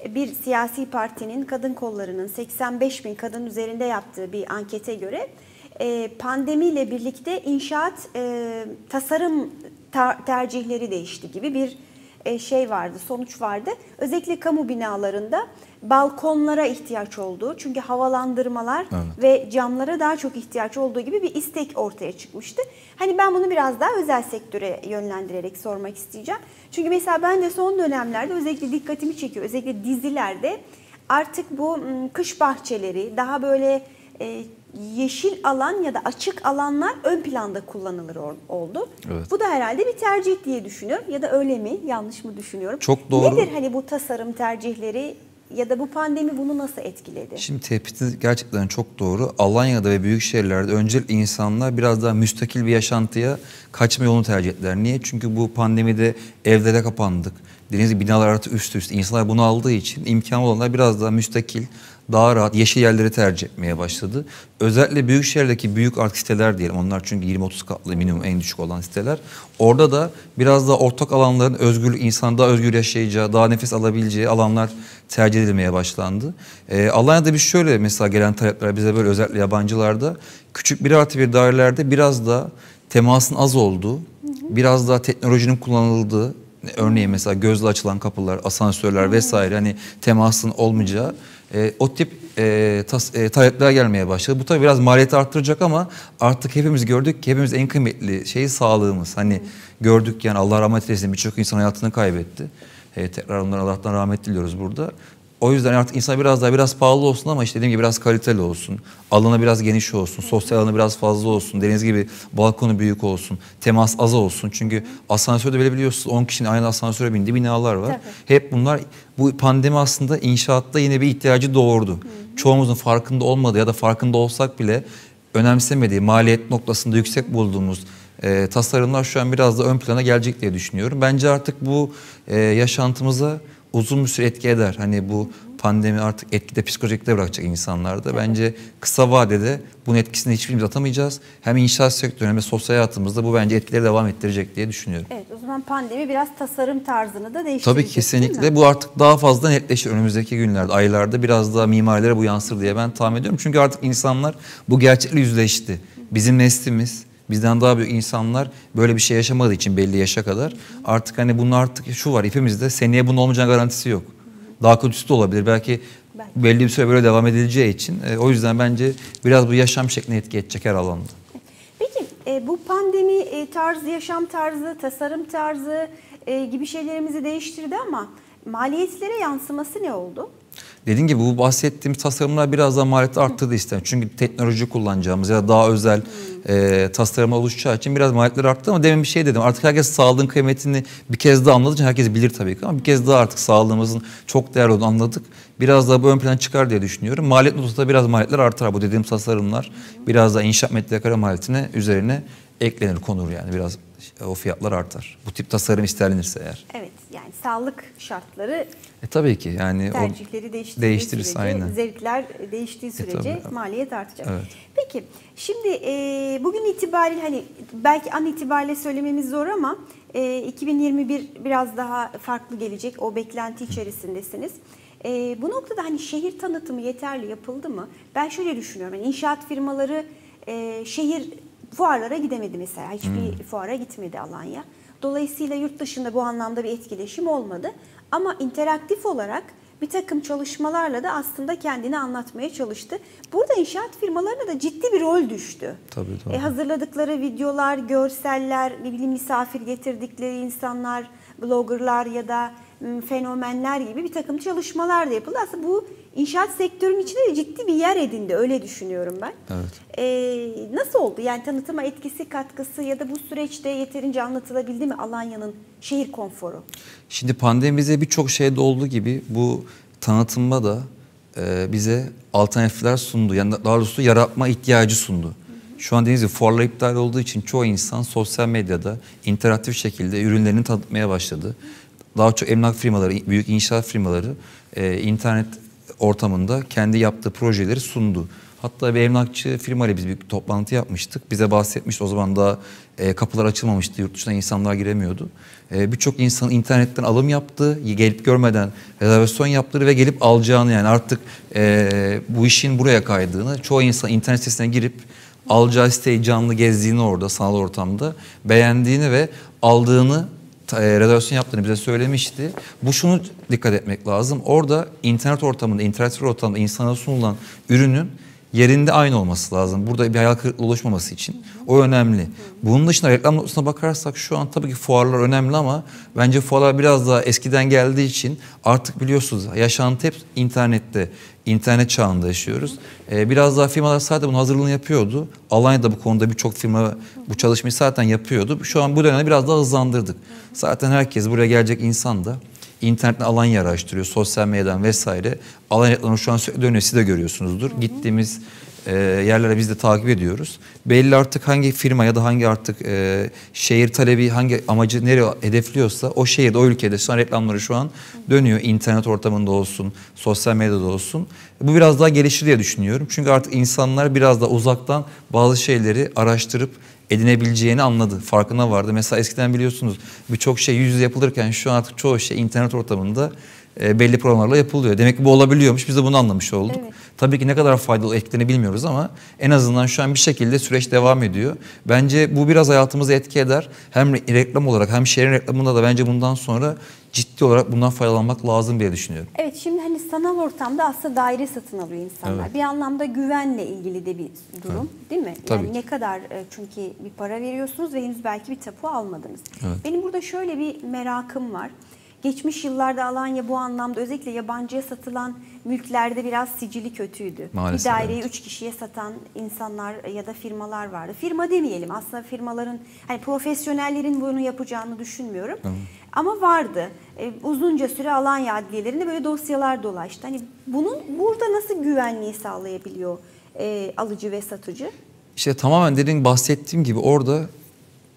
S1: E, Bir siyasi partinin kadın kollarının 85 bin kadın üzerinde yaptığı bir ankete göre e, pandemiyle birlikte inşaat tasarım ta- tercihleri değişti gibi bir şey vardı, sonuç vardı. Özellikle kamu binalarında balkonlara ihtiyaç olduğu çünkü havalandırmalar
S2: Evet.
S1: ve camlara daha çok ihtiyaç olduğu gibi bir istek ortaya çıkmıştı. Hani ben bunu biraz daha özel sektöre yönlendirerek sormak isteyeceğim. Çünkü mesela ben de son dönemlerde özellikle dikkatimi çekiyor. Özellikle dizilerde artık bu m, kış bahçeleri daha böyle e, yeşil alan ya da açık alanlar ön planda kullanılır ol- oldu.
S2: Evet.
S1: Bu da herhalde bir tercih diye düşünüyorum ya da öyle mi? Yanlış mı düşünüyorum?
S2: Çok doğru.
S1: Nedir hani bu tasarım tercihleri ya da bu pandemi bunu nasıl etkiledi?
S2: Şimdi tespiti gerçekten çok doğru. Alanya'da ve büyük şehirlerde öncelikle insanlar biraz daha müstakil bir yaşantıya kaçma yolunu tercih ettiler. Niye? Çünkü bu pandemide evlere kapandık. Dediğiniz gibi binalar artı üst üste. İnsanlar bunu aldığı için imkan olanlar biraz daha müstakil, daha rahat, yeşil yerleri tercih etmeye başladı. Özellikle büyük şehirdeki büyük artık siteler diyelim. Onlar çünkü 20-30 katlı minimum en düşük olan siteler. Orada da biraz daha ortak alanların özgür, insan daha özgür yaşayacağı, daha nefes alabileceği alanlar tercih edilmeye başlandı. Ee, Alanya'da biz şöyle mesela gelen talepler bize böyle özellikle yabancılarda küçük bir artı bir dairelerde biraz da temasın az olduğu, biraz daha teknolojinin kullanıldığı, örneğin mesela gözle açılan kapılar, asansörler vesaire hani temasın olmayacağı e, o tip e, tas, e, talepler gelmeye başladı. Bu tabii biraz maliyeti arttıracak ama artık hepimiz gördük ki hepimiz en kıymetli şeyi sağlığımız. Hani gördük yani Allah rahmet eylesin birçok insan hayatını kaybetti. E, tekrar onlara Allah'tan rahmet diliyoruz burada. O yüzden artık insan biraz daha biraz pahalı olsun ama işte dediğim gibi biraz kaliteli olsun. Alanı biraz geniş olsun. Sosyal alanı biraz fazla olsun. Dediğiniz gibi balkonu büyük olsun. Temas az olsun. Çünkü asansörde bile biliyorsunuz 10 kişinin aynı asansöre bindiği binalar var.
S1: Tabii.
S2: Hep bunlar bu pandemi aslında inşaatta yine bir ihtiyacı doğurdu. Çoğumuzun farkında olmadığı ya da farkında olsak bile önemsemediği maliyet noktasında yüksek bulduğumuz e, tasarımlar şu an biraz da ön plana gelecek diye düşünüyorum. Bence artık bu e, yaşantımıza uzun bir süre etki eder. Hani bu pandemi artık etkide psikolojikte bırakacak insanlarda. Bence kısa vadede bunun etkisini hiçbirimiz atamayacağız. Hem inşaat sektörü hem de sosyal hayatımızda bu bence etkileri devam ettirecek diye düşünüyorum.
S1: Evet o zaman pandemi biraz tasarım tarzını da değiştirecek
S2: Tabii kesinlikle bu artık daha fazla netleşir önümüzdeki günlerde, aylarda biraz daha mimarilere bu yansır diye ben tahmin ediyorum. Çünkü artık insanlar bu gerçekle yüzleşti. Bizim neslimiz, bizden daha büyük insanlar böyle bir şey yaşamadığı için belli yaşa kadar artık hani bunun artık şu var hepimizde seneye bunun olmayacağının garantisi yok. Daha kötüsü de olabilir. Belki
S1: Belki.
S2: belli bir süre böyle devam edileceği için e, o yüzden bence biraz bu yaşam şekline etki edecek her alanda.
S1: Peki e, bu pandemi e, tarzı, yaşam tarzı, tasarım tarzı e, gibi şeylerimizi değiştirdi ama maliyetlere yansıması ne oldu?
S2: Dediğim gibi bu bahsettiğim tasarımlar biraz daha maliyeti arttırdı istedim. Çünkü teknoloji kullanacağımız ya da daha özel e, tasarımlar oluşacağı için biraz maliyetler arttı ama demin bir şey dedim. Artık herkes sağlığın kıymetini bir kez daha anladığı için herkes bilir tabii ki ama bir kez daha artık sağlığımızın çok değerli olduğunu anladık. Biraz daha bu ön plana çıkar diye düşünüyorum. Maliyet notasında biraz maliyetler artar. Bu dediğim tasarımlar biraz daha inşaat metrekare maliyetine üzerine eklenir konur yani biraz o fiyatlar artar. Bu tip tasarım istenirse eğer.
S1: Evet yani sağlık şartları
S2: E tabii ki yani
S1: tercihleri değiştirdiği
S2: değiştirirse
S1: sürece,
S2: aynen.
S1: zevkler değiştiği sürece
S2: tabii.
S1: maliyet artacak.
S2: Evet.
S1: Peki şimdi e, bugün itibariyle hani belki an itibariyle söylememiz zor ama e, 2021 biraz daha farklı gelecek. O beklenti içerisindesiniz. E, bu noktada hani şehir tanıtımı yeterli yapıldı mı? Ben şöyle düşünüyorum. Yani inşaat firmaları e, şehir fuarlara gidemedi mesela. Hiçbir fuara gitmedi Alanya. Dolayısıyla yurt dışında bu anlamda bir etkileşim olmadı. Ama interaktif olarak bir takım çalışmalarla da aslında kendini anlatmaya çalıştı. Burada inşaat firmalarına da ciddi bir rol düştü.
S2: Tabii, tabii.
S1: E, hazırladıkları videolar, görseller, ne bileyim misafir getirdikleri insanlar, bloggerlar ya da m, fenomenler gibi bir takım çalışmalar da yapıldı. Aslında bu inşaat sektörünün içinde de ciddi bir yer edindi öyle düşünüyorum ben.
S2: Evet.
S1: E, nasıl oldu? Yani tanıtıma etkisi, katkısı ya da bu süreçte yeterince anlatılabildi mi Alanya'nın şehir konforu?
S2: Şimdi pandemi bize birçok şeyde olduğu gibi bu tanıtımda da e, bize alternatifler sundu. Yani daha doğrusu yaratma ihtiyacı sundu. Şu an dediğiniz gibi fuarlar iptal olduğu için çoğu insan sosyal medyada interaktif şekilde ürünlerini tanıtmaya başladı. Daha çok emlak firmaları, büyük inşaat firmaları e, internet ortamında kendi yaptığı projeleri sundu. Hatta bir emlakçı firmayla biz bir toplantı yapmıştık. Bize bahsetmişti o zaman daha e, kapılar açılmamıştı. Yurt dışına insanlar giremiyordu. E, Birçok insan internetten alım yaptı. Gelip görmeden rezervasyon yaptı ve gelip alacağını yani artık e, bu işin buraya kaydığını çoğu insan internet sitesine girip alacağı siteyi canlı gezdiğini orada sanal ortamda beğendiğini ve aldığını rezervasyon yaptığını bize söylemişti. Bu şunu dikkat etmek lazım. Orada internet ortamında, internet ortamında insana sunulan ürünün yerinde aynı olması lazım. Burada bir hayal kırıklığı oluşmaması için. O önemli. Bunun dışında reklam noktasına bakarsak şu an tabii ki fuarlar önemli ama bence fuarlar biraz daha eskiden geldiği için artık biliyorsunuz yaşantı hep internette. İnternet çağında yaşıyoruz. Ee, biraz daha firmalar zaten bunun hazırlığını yapıyordu. Alanya'da bu konuda birçok firma bu çalışmayı zaten yapıyordu. Şu an bu dönemde biraz daha hızlandırdık. Zaten herkes buraya gelecek insan da internetten Alanya araştırıyor, sosyal medyadan vesaire. Alanya'dan şu an sürekli dönüyor, siz de görüyorsunuzdur. Gittiğimiz e, yerlere biz de takip ediyoruz. Belli artık hangi firma ya da hangi artık e, şehir talebi hangi amacı nereye hedefliyorsa o şehirde, o ülkede şu an reklamları şu an dönüyor. İnternet ortamında olsun, sosyal medyada olsun. Bu biraz daha gelişir diye düşünüyorum. Çünkü artık insanlar biraz da uzaktan bazı şeyleri araştırıp edinebileceğini anladı. Farkına vardı. Mesela eskiden biliyorsunuz birçok şey yüz yüze yapılırken şu an artık çoğu şey internet ortamında e, belli programlarla yapılıyor. Demek ki bu olabiliyormuş. Biz de bunu anlamış olduk.
S1: Evet.
S2: Tabii ki ne kadar faydalı etkilerini bilmiyoruz ama en azından şu an bir şekilde süreç devam ediyor. Bence bu biraz hayatımızı etki eder. Hem reklam olarak hem şehrin reklamında da bence bundan sonra ciddi olarak bundan faydalanmak lazım diye düşünüyorum.
S1: Evet şimdi hani sanal ortamda aslında daire satın alıyor insanlar.
S2: Evet.
S1: Bir anlamda güvenle ilgili de bir durum değil mi?
S2: Tabii
S1: yani
S2: ki.
S1: ne kadar e, çünkü bir para veriyorsunuz ve henüz belki bir tapu almadınız.
S2: Evet.
S1: Benim burada şöyle bir merakım var. Geçmiş yıllarda Alanya bu anlamda özellikle yabancıya satılan mülklerde biraz sicili kötüydü.
S2: Maalesef,
S1: bir daireyi
S2: evet.
S1: üç kişiye satan insanlar ya da firmalar vardı. Firma demeyelim aslında firmaların hani profesyonellerin bunu yapacağını düşünmüyorum. Ama vardı. E, uzunca süre Alanya adliyelerinde böyle dosyalar dolaştı. Hani bunun burada nasıl güvenliği sağlayabiliyor e, alıcı ve satıcı?
S2: İşte tamamen dediğin bahsettiğim gibi orada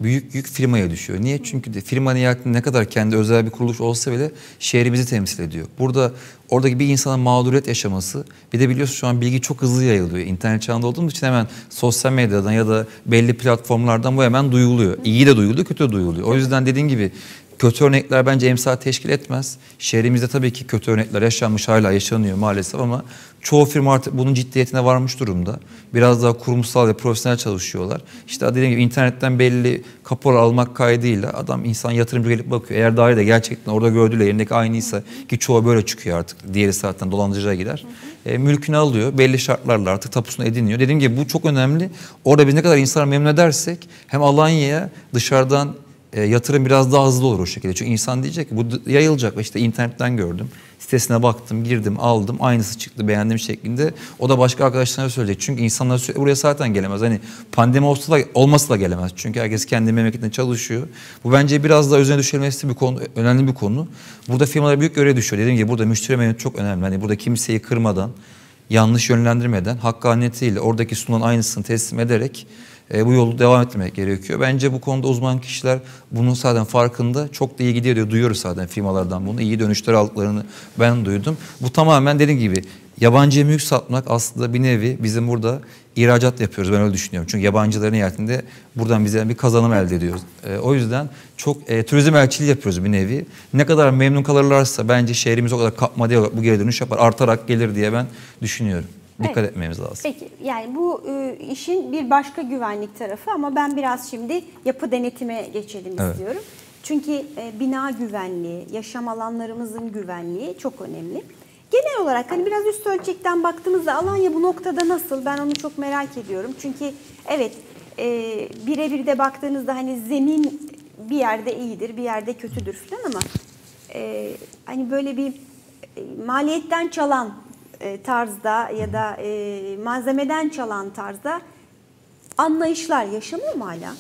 S2: büyük yük firmaya düşüyor. Niye? Çünkü de firma nihayetinde ne kadar kendi özel bir kuruluş olsa bile şehrimizi temsil ediyor. Burada oradaki bir insanın mağduriyet yaşaması bir de biliyorsun şu an bilgi çok hızlı yayılıyor. İnternet çağında olduğumuz için hemen sosyal medyadan ya da belli platformlardan bu hemen duyuluyor. İyi de duyuluyor, kötü de duyuluyor. O yüzden dediğin gibi kötü örnekler bence emsal teşkil etmez. Şehrimizde tabii ki kötü örnekler yaşanmış hala yaşanıyor maalesef ama çoğu firma artık bunun ciddiyetine varmış durumda. Biraz daha kurumsal ve profesyonel çalışıyorlar. İşte dediğim gibi internetten belli kapora almak kaydıyla adam insan yatırımcı gelip bakıyor. Eğer daire de gerçekten orada gördüğüyle yerindeki aynıysa ki çoğu böyle çıkıyor artık. Diğeri zaten dolandırıcıya gider. E, mülkünü alıyor. Belli şartlarla artık tapusunu ediniyor. Dediğim gibi bu çok önemli. Orada biz ne kadar insanları memnun edersek hem Alanya'ya dışarıdan e, yatırım biraz daha hızlı olur o şekilde. Çünkü insan diyecek ki bu yayılacak. İşte internetten gördüm. Sitesine baktım, girdim, aldım. Aynısı çıktı beğendim şeklinde. O da başka arkadaşlarına söyleyecek. Çünkü insanlar buraya zaten gelemez. Hani pandemi olsa da olması da gelemez. Çünkü herkes kendi memleketinde çalışıyor. Bu bence biraz daha üzerine düşülmesi bir konu, önemli bir konu. Burada firmalara büyük görev düşüyor. Dediğim gibi burada müşteri memnuniyeti çok önemli. Hani burada kimseyi kırmadan, yanlış yönlendirmeden, hakkaniyetiyle oradaki sunulan aynısını teslim ederek e, bu yolu devam ettirmek gerekiyor. Bence bu konuda uzman kişiler bunun zaten farkında. Çok da iyi gidiyor diyor. Duyuyoruz zaten firmalardan bunu. İyi dönüşler aldıklarını ben duydum. Bu tamamen dediğim gibi yabancıya mülk satmak aslında bir nevi bizim burada ihracat yapıyoruz. Ben öyle düşünüyorum. Çünkü yabancıların nihayetinde buradan bize bir kazanım elde ediyoruz. E, o yüzden çok e, turizm elçiliği yapıyoruz bir nevi. Ne kadar memnun kalırlarsa bence şehrimiz o kadar kapma diye bu geri dönüş yapar. Artarak gelir diye ben düşünüyorum. Dikkat
S1: Evet.
S2: etmemiz lazım.
S1: Peki yani bu e, işin bir başka güvenlik tarafı ama ben biraz şimdi yapı denetime geçelim
S2: Evet.
S1: istiyorum. Çünkü e, bina güvenliği, yaşam alanlarımızın güvenliği çok önemli. Genel olarak hani biraz üst ölçekten baktığımızda Alanya bu noktada nasıl? Ben onu çok merak ediyorum. Çünkü evet e, birebir de baktığınızda hani zemin bir yerde iyidir, bir yerde kötüdür falan ama e, hani böyle bir e, maliyetten çalan e, tarzda ya da e, malzemeden çalan tarzda anlayışlar yaşanıyor mu hala?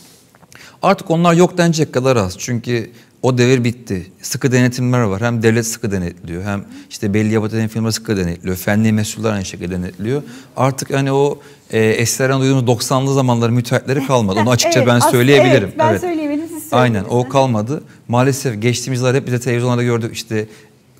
S2: Artık onlar yok denecek kadar az. Çünkü o devir bitti. Sıkı denetimler var. Hem devlet sıkı denetliyor. Hem işte belli yapı denetim firmaları sıkı denetliyor. Fenli mesuller aynı şekilde denetliyor. Artık hani o e, eskilerden duyduğumuz 90'lı zamanların müteahhitleri kalmadı. Onu açıkça
S1: Evet,
S2: ben söyleyebilirim.
S1: evet, ben söyleyebilirim, siz
S2: Aynen o kalmadı. Maalesef geçtiğimiz yıllarda hep bize televizyonlarda gördük işte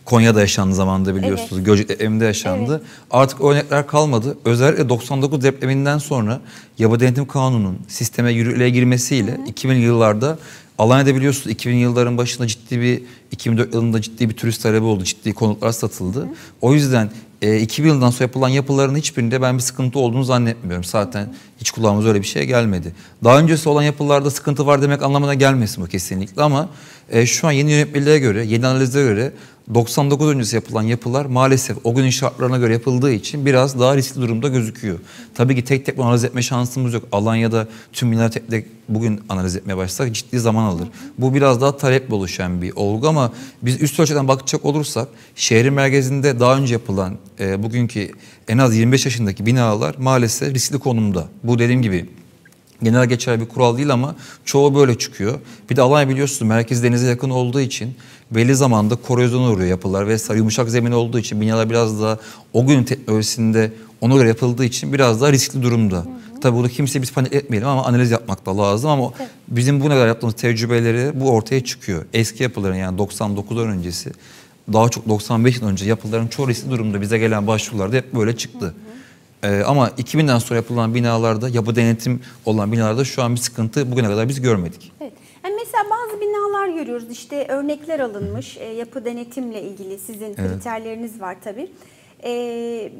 S2: Konya'da yaşandı zamanında biliyorsunuz.
S1: Evet.
S2: Göcek depreminde yaşandı. Artık o örnekler kalmadı. Özellikle 99 depreminden sonra Yapı Denetim Kanunu'nun sisteme yürürlüğe girmesiyle 2000 yıllarda Alanya'da biliyorsunuz 2000 yılların başında ciddi bir 2004 yılında ciddi bir turist talebi oldu. Ciddi konutlar satıldı. O yüzden e, 2000 yılından sonra yapılan yapıların hiçbirinde ben bir sıkıntı olduğunu zannetmiyorum. Zaten hiç kulağımıza öyle bir şey gelmedi. Daha öncesi olan yapılarda sıkıntı var demek anlamına gelmesin bu kesinlikle ama e, şu an yeni yönetmeliğe göre, yeni analize göre 99 öncesi yapılan yapılar maalesef o günün şartlarına göre yapıldığı için biraz daha riskli durumda gözüküyor. Tabii ki tek tek bunu analiz etme şansımız yok. Alanya'da tüm binaları tek tek bugün analiz etmeye başlasak ciddi zaman alır. Bu biraz daha taleple oluşan bir olgu ama biz üst ölçüden bakacak olursak şehrin merkezinde daha önce yapılan e, bugünkü en az 25 yaşındaki binalar maalesef riskli konumda. Bu dediğim gibi genel geçer bir kural değil ama çoğu böyle çıkıyor. Bir de Alanya biliyorsunuz merkez denize yakın olduğu için belli zamanda korozyona uğruyor yapılar ve yumuşak zemin olduğu için binalar biraz daha o günün teknolojisinde ona göre yapıldığı için biraz daha riskli durumda. Hı hı. Tabii burada kimse biz panik etmeyelim ama analiz yapmak da lazım ama evet. bizim bu kadar yaptığımız tecrübeleri bu ortaya çıkıyor. Eski yapıların yani 99'lar öncesi daha çok 95 yıl önce yapıların çoğu riskli durumda bize gelen başvurularda hep böyle çıktı. Hı hı. Ee, ama 2000'den sonra yapılan binalarda, yapı denetim olan binalarda şu an bir sıkıntı bugüne kadar biz görmedik.
S1: Evet. Yani mesela bazı binalar görüyoruz işte örnekler alınmış e, yapı denetimle ilgili sizin evet. kriterleriniz var tabii. E,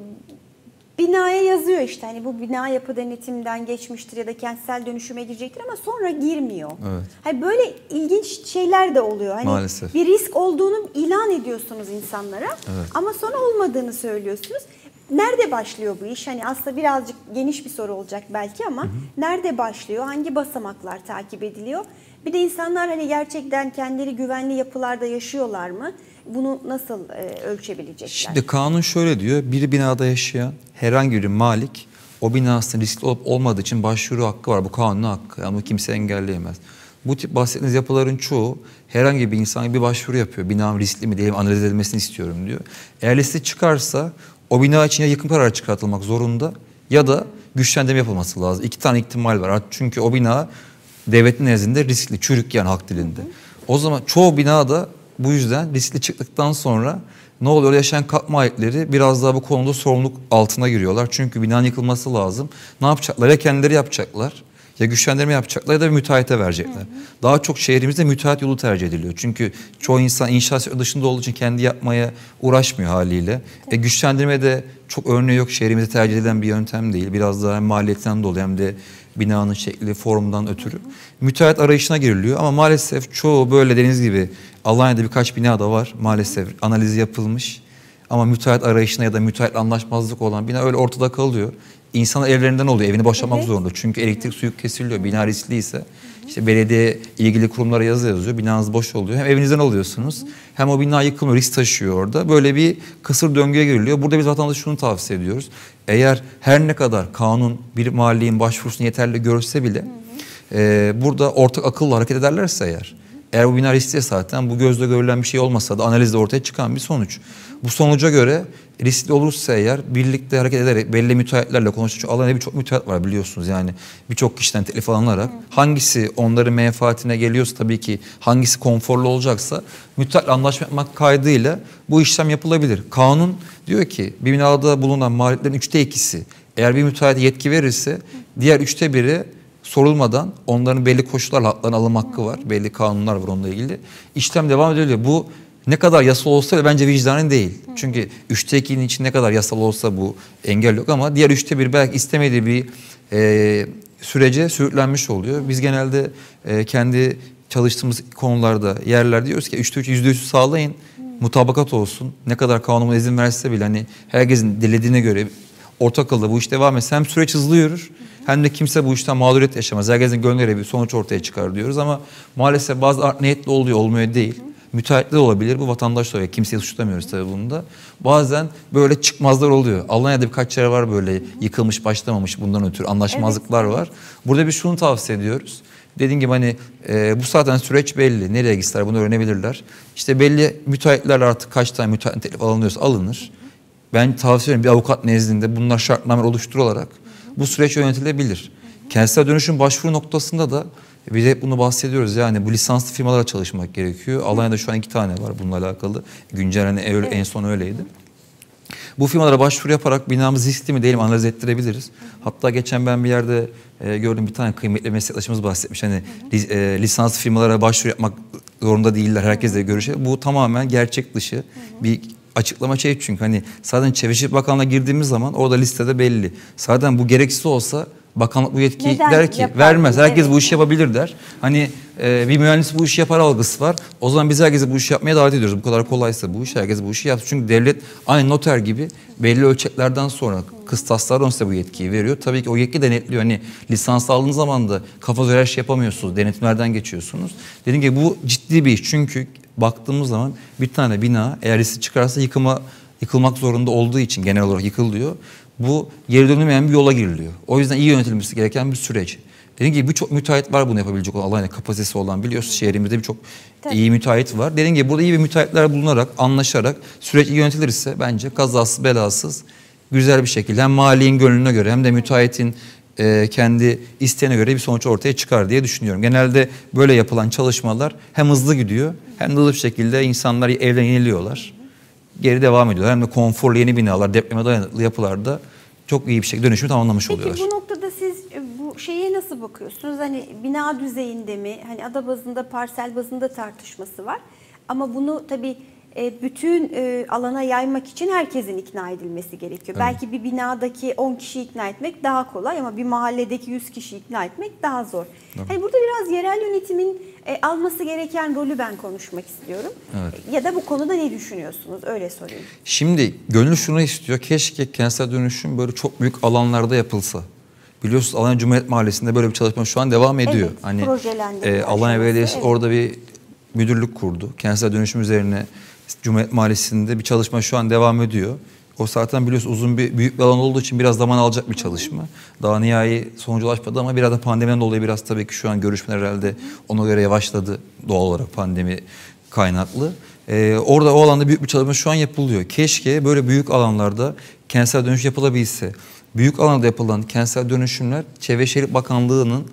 S1: binaya yazıyor işte hani bu bina yapı denetimden geçmiştir ya da kentsel dönüşüme girecektir ama sonra girmiyor. Evet. Hani böyle ilginç şeyler de oluyor. Hani
S2: Maalesef.
S1: Bir risk olduğunu ilan ediyorsunuz insanlara evet. ama sonra olmadığını söylüyorsunuz. Nerede başlıyor bu iş? Hani aslında birazcık geniş bir soru olacak belki ama hı hı. nerede başlıyor? Hangi basamaklar takip ediliyor? Bir de insanlar hani gerçekten kendileri güvenli yapılarda yaşıyorlar mı? Bunu nasıl e, ölçebilecekler?
S2: Şimdi kanun şöyle diyor. Bir binada yaşayan herhangi bir malik o binasının riskli olup olmadığı için başvuru hakkı var. Bu kanun hakkı. Yani kimse engelleyemez. Bu tip bahsettiğiniz yapıların çoğu herhangi bir insan bir başvuru yapıyor. Binam riskli mi diyelim analiz edilmesini istiyorum diyor. Eğer liste çıkarsa o bina için ya yıkım kararı çıkartılmak zorunda ya da güçlendirme yapılması lazım. İki tane ihtimal var. Çünkü o bina devletin nezdinde riskli, çürük yani halk dilinde. O zaman çoğu bina da bu yüzden riskli çıktıktan sonra ne oluyor? Yaşayan kat malikleri biraz daha bu konuda sorumluluk altına giriyorlar. Çünkü binanın yıkılması lazım. Ne yapacaklar? Ya kendileri yapacaklar ya güçlendirme yapacaklar ya da bir müteahhite verecekler. Hı hı. Daha çok şehrimizde müteahhit yolu tercih ediliyor. Çünkü çoğu insan inşaat dışında olduğu için kendi yapmaya uğraşmıyor haliyle. E, güçlendirme de çok örneği yok. Şehrimizde tercih edilen bir yöntem değil. Biraz daha hem maliyetten dolayı hem de binanın şekli, formundan ötürü. Hı hı. Müteahhit arayışına giriliyor ama maalesef çoğu böyle dediğiniz gibi Alanya'da birkaç bina da var. Maalesef analizi yapılmış. Ama müteahhit arayışına ya da müteahhit anlaşmazlık olan bina öyle ortada kalıyor. İnsan evlerinden oluyor. Evini boşaltmak evet. zorunda. Çünkü elektrik suyu kesiliyor. Bina riskliyse. işte belediye ilgili kurumlara yazı yazıyor. Binanız boş oluyor. Hem evinizden alıyorsunuz. Hem o bina yıkılmıyor. Risk taşıyor orada. Böyle bir kısır döngüye giriliyor. Burada biz vatandaşa şunu tavsiye ediyoruz. Eğer her ne kadar kanun bir maliyenin başvurusunu yeterli görse bile e, burada ortak akılla hareket ederlerse eğer eğer bu bina riskli zaten bu gözle görülen bir şey olmasa da analizde ortaya çıkan bir sonuç. Bu sonuca göre riskli olursa eğer birlikte hareket ederek belli müteahhitlerle konuşuyor. Çünkü Alanya'da birçok müteahhit var biliyorsunuz yani birçok kişiden telif alınarak. Hangisi onların menfaatine geliyorsa tabii ki hangisi konforlu olacaksa müteahhitle anlaşma yapmak kaydıyla bu işlem yapılabilir. Kanun diyor ki bir binada bulunan maliyetlerin üçte ikisi eğer bir müteahhit yetki verirse diğer üçte biri sorulmadan onların belli koşullarla haklarına alım hakkı var. Belli kanunlar var onunla ilgili. İşlem devam ediliyor. Bu ne kadar yasal olsa da bence vicdanı değil. Hı. Çünkü üçte ikinin için ne kadar yasal olsa bu engel yok ama diğer üçte bir belki istemediği bir e, sürece sürüklenmiş oluyor. Biz genelde e, kendi çalıştığımız konularda yerler diyoruz ki üçte üç yüzde üç sağlayın. Hı. Mutabakat olsun. Ne kadar kanunun izin verse bile hani herkesin dilediğine göre orta akılda bu iş devam etse hem süreç hızlı yürür hem de kimse bu işten mağduriyet yaşamaz. Herkesin gönlüyle bir sonuç ortaya çıkar diyoruz ama maalesef bazı art niyetli oluyor, olmuyor değil. Müteahhitler olabilir. Bu vatandaş da öyle. Kimseyi suçlamıyoruz tabii bunda. Bazen böyle çıkmazlar oluyor. Almanya'da birkaç yer var böyle yıkılmış başlamamış bundan ötürü anlaşmazlıklar evet. var. Burada bir şunu tavsiye ediyoruz. Dediğim gibi hani e, bu zaten süreç belli. Nereye gitsinler bunu öğrenebilirler. İşte belli müteahhitler artık kaç tane müteahhit teklif alınıyorsa alınır. Ben tavsiye ederim bir avukat nezdinde bunlar şartname oluşturularak bu süreç yönetilebilir. Kentsel dönüşüm başvuru noktasında da biz hep bunu bahsediyoruz yani bu lisanslı firmalara çalışmak gerekiyor. Alanya'da şu an iki tane var bununla alakalı. Güncel hani evet. en son öyleydi. Bu firmalara başvuru yaparak binamız riskli mi değil mi analiz ettirebiliriz. Hatta geçen ben bir yerde e, gördüm bir tane kıymetli meslektaşımız bahsetmiş. Hani hı hı. E, lisanslı firmalara başvuru yapmak zorunda değiller. Herkesle görüşe. Bu tamamen gerçek dışı hı hı. bir açıklama şey çünkü hani zaten Çevre Şehircilik Bakanlığı'na girdiğimiz zaman orada listede belli. Zaten bu gereksiz olsa bakanlık bu yetkiyi
S1: Neden
S2: der ki
S1: yapar
S2: vermez. Herkes
S1: Evet.
S2: bu işi yapabilir der. Hani e, bir mühendis bu işi yapar algısı var. O zaman biz herkese bu işi yapmaya davet ediyoruz. Bu kadar kolaysa bu iş herkes bu işi yapsın. Çünkü devlet aynı noter gibi belli ölçeklerden sonra kıstaslardan size bu yetkiyi veriyor. Tabii ki o yetki denetliyor. Hani lisans aldığınız zaman da kafa göre her şey yapamıyorsunuz. Denetimlerden geçiyorsunuz. Dediğim gibi bu ciddi bir iş. Çünkü baktığımız zaman bir tane bina eğer riski çıkarsa yıkıma yıkılmak zorunda olduğu için genel olarak yıkılıyor. Bu geri dönülmeyen bir yola giriliyor. O yüzden iyi yönetilmesi gereken bir süreç. Dediğim gibi birçok müteahhit var bunu yapabilecek olan Alanya kapasitesi olan biliyorsunuz şehrimizde birçok iyi müteahhit var. Dediğim gibi burada iyi bir müteahhitler bulunarak, anlaşarak süreç iyi yönetilirse bence kazasız belasız güzel bir şekilde hem maliğin gönlüne göre hem de müteahhitin e, kendi isteğine göre bir sonuç ortaya çıkar diye düşünüyorum. Genelde böyle yapılan çalışmalar hem hızlı gidiyor hem de hızlı bir şekilde insanlar evden yeniliyorlar. Geri devam ediyorlar. Hem de konforlu yeni binalar, depreme dayanıklı yapılarda çok iyi bir şekilde dönüşümü tamamlamış
S1: Peki
S2: oluyorlar.
S1: bu noktada siz e, bu şeye nasıl bakıyorsunuz? Hani bina düzeyinde mi? Hani ada bazında, parsel bazında tartışması var. Ama bunu tabii e, bütün e, alana yaymak için herkesin ikna edilmesi gerekiyor. Belki bir binadaki 10 kişi ikna etmek daha kolay ama bir mahalledeki 100 kişi ikna etmek daha zor. Hani burada biraz yerel yönetimin e, alması gereken rolü ben konuşmak istiyorum.
S2: Evet.
S1: Ya da bu konuda ne düşünüyorsunuz? Öyle sorayım.
S2: Şimdi gönül şunu istiyor. Keşke kentsel dönüşüm böyle çok büyük alanlarda yapılsa. Biliyorsunuz Alanya Cumhuriyet Mahallesi'nde böyle bir çalışma şu an devam ediyor.
S1: Evet, projelendirme
S2: e, Alanya Belediyesi
S1: evet.
S2: orada bir müdürlük kurdu. Kentsel dönüşüm üzerine Cumhuriyet Mahallesi'nde bir çalışma şu an devam ediyor. O zaten biliyorsunuz uzun bir büyük bir alan olduğu için biraz zaman alacak bir çalışma. Daha nihai sonuca ulaşmadı ama biraz da pandemiden dolayı biraz tabii ki şu an görüşmeler herhalde ona göre yavaşladı doğal olarak pandemi kaynaklı. Ee, orada o alanda büyük bir çalışma şu an yapılıyor. Keşke böyle büyük alanlarda kentsel dönüş yapılabilse. Büyük alanda yapılan kentsel dönüşümler Çevre Şehircilik Bakanlığı'nın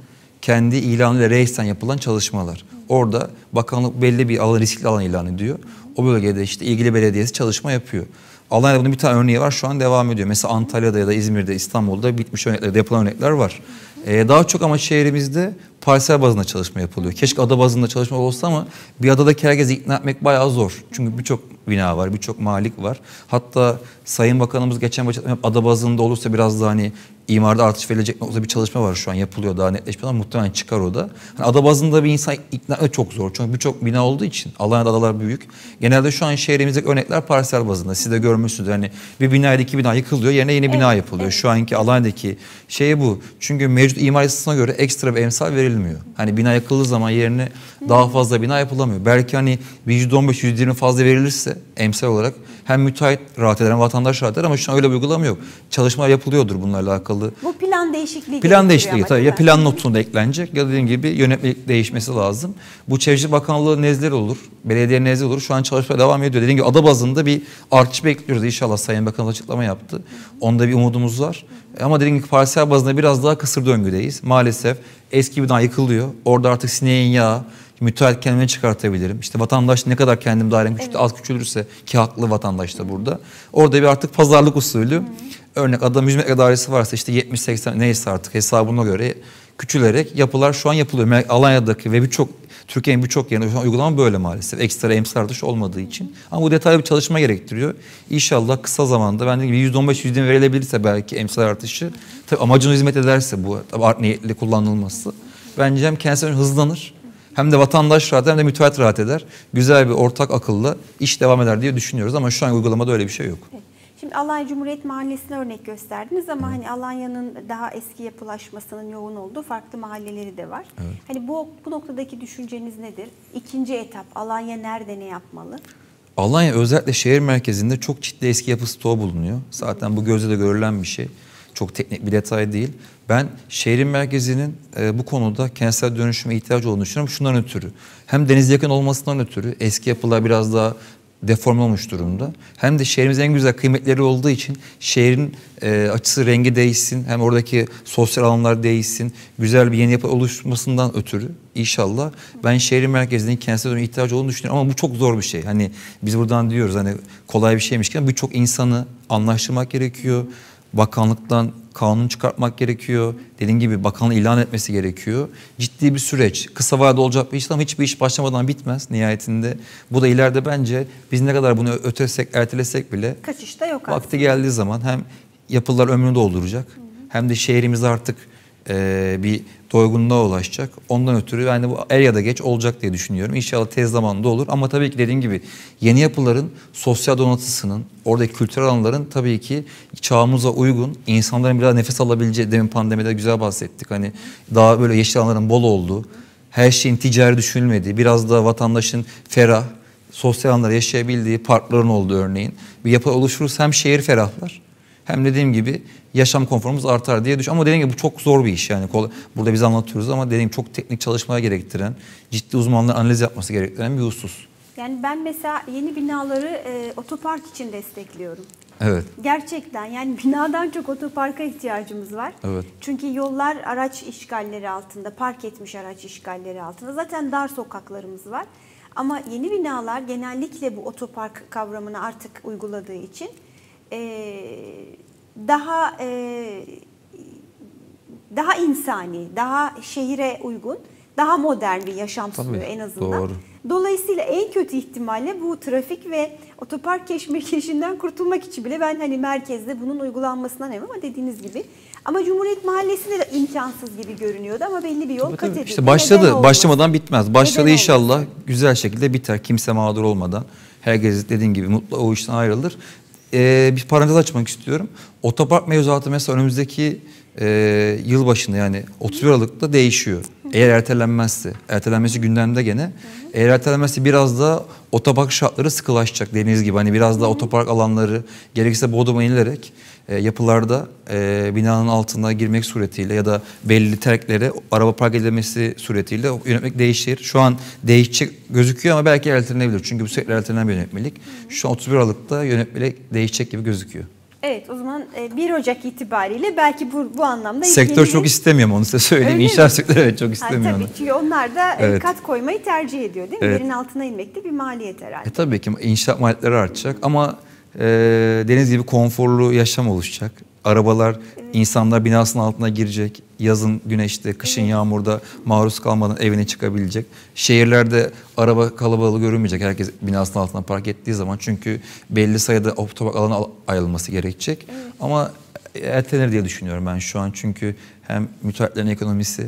S2: kendi ilanıyla reisten yapılan çalışmalar. Orada bakanlık belli bir alan riskli alan ilan ediyor. O bölgede işte ilgili belediyesi çalışma yapıyor. Alanya'da bunun bir tane örneği var şu an devam ediyor. Mesela Antalya'da ya da İzmir'de, İstanbul'da bitmiş örneklerde yapılan örnekler var. Ee, daha çok ama şehrimizde parsel bazında çalışma yapılıyor. Keşke ada bazında çalışma olsa ama bir adadaki herkesi ikna etmek bayağı zor. Çünkü birçok bina var, birçok malik var. Hatta Sayın Bakanımız geçen başta ada bazında olursa biraz daha hani imarda artış verilecek noktada bir çalışma var şu an yapılıyor daha netleşmiyor ama muhtemelen çıkar o da. Hani ada bazında bir insan ikna etmek çok zor. Çünkü birçok bina olduğu için Alanya'da adalar büyük. Genelde şu an şehrimizdeki örnekler parsel bazında. Siz de görmüşsünüz hani bir binaydı iki bina yıkılıyor yerine yeni bina yapılıyor. Şu anki Alanya'daki şey bu. Çünkü mevcut imar yasasına göre ekstra bir emsal verilmiyor. Hani bina yıkıldığı zaman yerine daha fazla bina yapılamıyor. Belki hani bir %15 %20 fazla verilirse emsal olarak hem müteahhit rahat eder hem vatandaş rahat eder ama şu an öyle bir uygulama yok. Çalışmalar yapılıyordur bunlarla alakalı.
S1: Bu plan değişikliği
S2: Plan değişikliği tabii ya plan notunda eklenecek ya dediğim gibi yönetmelik değişmesi lazım. Bu Çevrecilik Bakanlığı nezdleri olur, belediye nezdleri olur. Şu an çalışma devam ediyor. Dediğim gibi ada bazında bir artış bekliyoruz inşallah Sayın Bakan açıklama yaptı. Onda bir umudumuz var. Ama dediğim gibi parsel bazında biraz daha kısır döngüdeyiz. Maalesef eski bina yıkılıyor. Orada artık sineğin yağı, müteahhit kendime çıkartabilirim. İşte vatandaş ne kadar kendim dairem küçülürse, az küçülürse ki haklı vatandaş da burada. Orada bir artık pazarlık usulü. Örnek adam 100 metre dairesi varsa işte 70-80 neyse artık hesabına göre küçülerek yapılar şu an yapılıyor. Alanya'daki ve birçok Türkiye'nin birçok yerinde şu an uygulama böyle maalesef. Ekstra emsal artış olmadığı için. Ama bu detaylı bir çalışma gerektiriyor. İnşallah kısa zamanda ben dediğim gibi %15 %20 verilebilirse belki emsal artışı. Tabii amacına hizmet ederse bu tabii art niyetli kullanılması. Bence hem dönüşüm hızlanır hem de vatandaş rahat hem de müteahhit rahat eder. Güzel bir ortak akılla iş devam eder diye düşünüyoruz ama şu an uygulamada öyle bir şey yok.
S1: Şimdi Alanya Cumhuriyet Mahallesi'ne örnek gösterdiniz ama hani Alanya'nın daha eski yapılaşmasının yoğun olduğu farklı mahalleleri de var. Hani bu bu noktadaki düşünceniz nedir? İkinci etap Alanya nerede ne yapmalı?
S2: Alanya özellikle şehir merkezinde çok ciddi eski yapı stoğu bulunuyor. Zaten bu gözle de görülen bir şey. Çok teknik bir detay değil. Ben şehrin merkezinin e, bu konuda kentsel dönüşüme ihtiyacı olduğunu düşünüyorum. Şundan ötürü. Hem deniz yakın olmasından ötürü eski yapılar biraz daha deforme olmuş durumda. Hem de şehrimizin en güzel kıymetleri olduğu için şehrin e, açısı rengi değişsin. Hem oradaki sosyal alanlar değişsin. Güzel bir yeni yapı oluşmasından ötürü inşallah ben şehrin merkezinin kentsel dönüşüme ihtiyacı olduğunu düşünüyorum. Ama bu çok zor bir şey. Hani biz buradan diyoruz hani kolay bir şeymiş ki birçok insanı anlaştırmak gerekiyor bakanlıktan kanun çıkartmak gerekiyor. Dediğim gibi bakanlığı ilan etmesi gerekiyor. Ciddi bir süreç. Kısa vadede olacak bir iş ama hiçbir iş başlamadan bitmez nihayetinde. Bu da ileride bence biz ne kadar bunu ötesek, ertelesek bile
S1: Kaçışta yok
S2: vakti
S1: aslında.
S2: geldiği zaman hem yapılar ömrünü dolduracak hem de şehrimiz artık e, bir doygunluğa ulaşacak. Ondan ötürü yani bu er ya da geç olacak diye düşünüyorum. İnşallah tez zamanda olur ama tabii ki dediğim gibi yeni yapıların sosyal donatısının, oradaki kültürel alanların tabii ki çağımıza uygun, insanların biraz nefes alabileceği, demin pandemide güzel bahsettik. Hani daha böyle yeşil alanların bol olduğu, her şeyin ticari düşünülmediği, biraz da vatandaşın ferah, sosyal alanlarda yaşayabildiği parkların olduğu örneğin bir yapı oluşurursa hem şehir ferahlar hem dediğim gibi yaşam konforumuz artar diye düşün. Ama dediğim gibi bu çok zor bir iş yani. Burada biz anlatıyoruz ama dediğim çok teknik çalışmaya gerektiren, ciddi uzmanların analiz yapması gerektiren bir husus.
S1: Yani ben mesela yeni binaları e, otopark için destekliyorum.
S2: Evet.
S1: Gerçekten yani binadan çok otoparka ihtiyacımız var.
S2: Evet.
S1: Çünkü yollar araç işgalleri altında, park etmiş araç işgalleri altında. Zaten dar sokaklarımız var. Ama yeni binalar genellikle bu otopark kavramını artık uyguladığı için eee, daha eee, daha insani, daha şehire uygun, daha modern bir yaşam
S2: Tabii,
S1: en azından.
S2: doğru.
S1: Dolayısıyla en kötü ihtimalle bu trafik ve otopark keşmekeşinden kurtulmak için bile ben hani merkezde bunun uygulanmasından eminim ama dediğiniz gibi. Ama Cumhuriyet Mahallesi'nde de imkansız gibi görünüyordu ama belli bir yol
S2: Tabii,
S1: kat edildi.
S2: İşte
S1: Neden
S2: başladı.
S1: olmasın?
S2: Başlamadan bitmez. Başladı
S1: Neden
S2: inşallah güzel şekilde biter. Kimse mağdur olmadan. Herkes dediğin gibi mutlu o işten ayrılır. Ee, bir parantez açmak istiyorum. Otopark mevzuatı mesela önümüzdeki e, yıl başında yani 31 Aralık'ta değişiyor. Eğer ertelenmezse, ertelenmesi gündemde gene. Eğer ertelenmezse biraz da otopark şartları sıkılaşacak dediğiniz gibi. Hani biraz daha otopark alanları gerekirse bodruma inilerek e, yapılarda e, binanın altına girmek suretiyle ya da belli terklere araba park edilmesi suretiyle yönetmek değişir. Şu an değişecek gözüküyor ama belki ertelenebilir. Çünkü bu sürekli ertelenen bir yönetmelik. Şu an 31 Aralık'ta yönetmelik değişecek gibi gözüküyor.
S1: Evet o zaman e, 1 Ocak itibariyle belki bu, bu anlamda
S2: Sektör
S1: yeni
S2: çok istemiyor onu size söyleyeyim.
S1: Öyle?
S2: İnşaat sektörü evet çok
S1: Ha,
S2: istemiyor onu.
S1: tabii çünkü onlar da e,
S2: Evet.
S1: kat koymayı tercih ediyor değil mi?
S2: Evet.
S1: Yerin altına inmek de bir maliyet herhalde.
S2: E tabii ki inşaat maliyetleri artacak ama e, deniz gibi konforlu yaşam oluşacak. Arabalar, insanlar binasının altına girecek. Yazın güneşte, kışın yağmurda maruz kalmadan evine çıkabilecek. Şehirlerde araba kalabalığı görünmeyecek. Herkes binasının altına park ettiği zaman. Çünkü belli sayıda otopark alanı al- ayrılması gerekecek. Ama ertelenir diye düşünüyorum ben şu an. Çünkü hem müteahhitlerin ekonomisi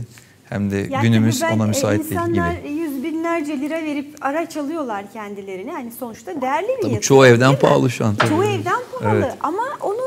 S2: hem de
S1: Yani
S2: günümüz
S1: ben,
S2: ona
S1: e,
S2: müsait değil
S1: insanlar
S2: gibi.
S1: yüz binlerce lira verip araç alıyorlar kendilerine. Yani sonuçta değerli bir
S2: Tabii
S1: yatırım,
S2: çoğu evden
S1: mi?
S2: pahalı şu an, tabii.
S1: Çoğu evden pahalı
S2: Evet.
S1: ama onu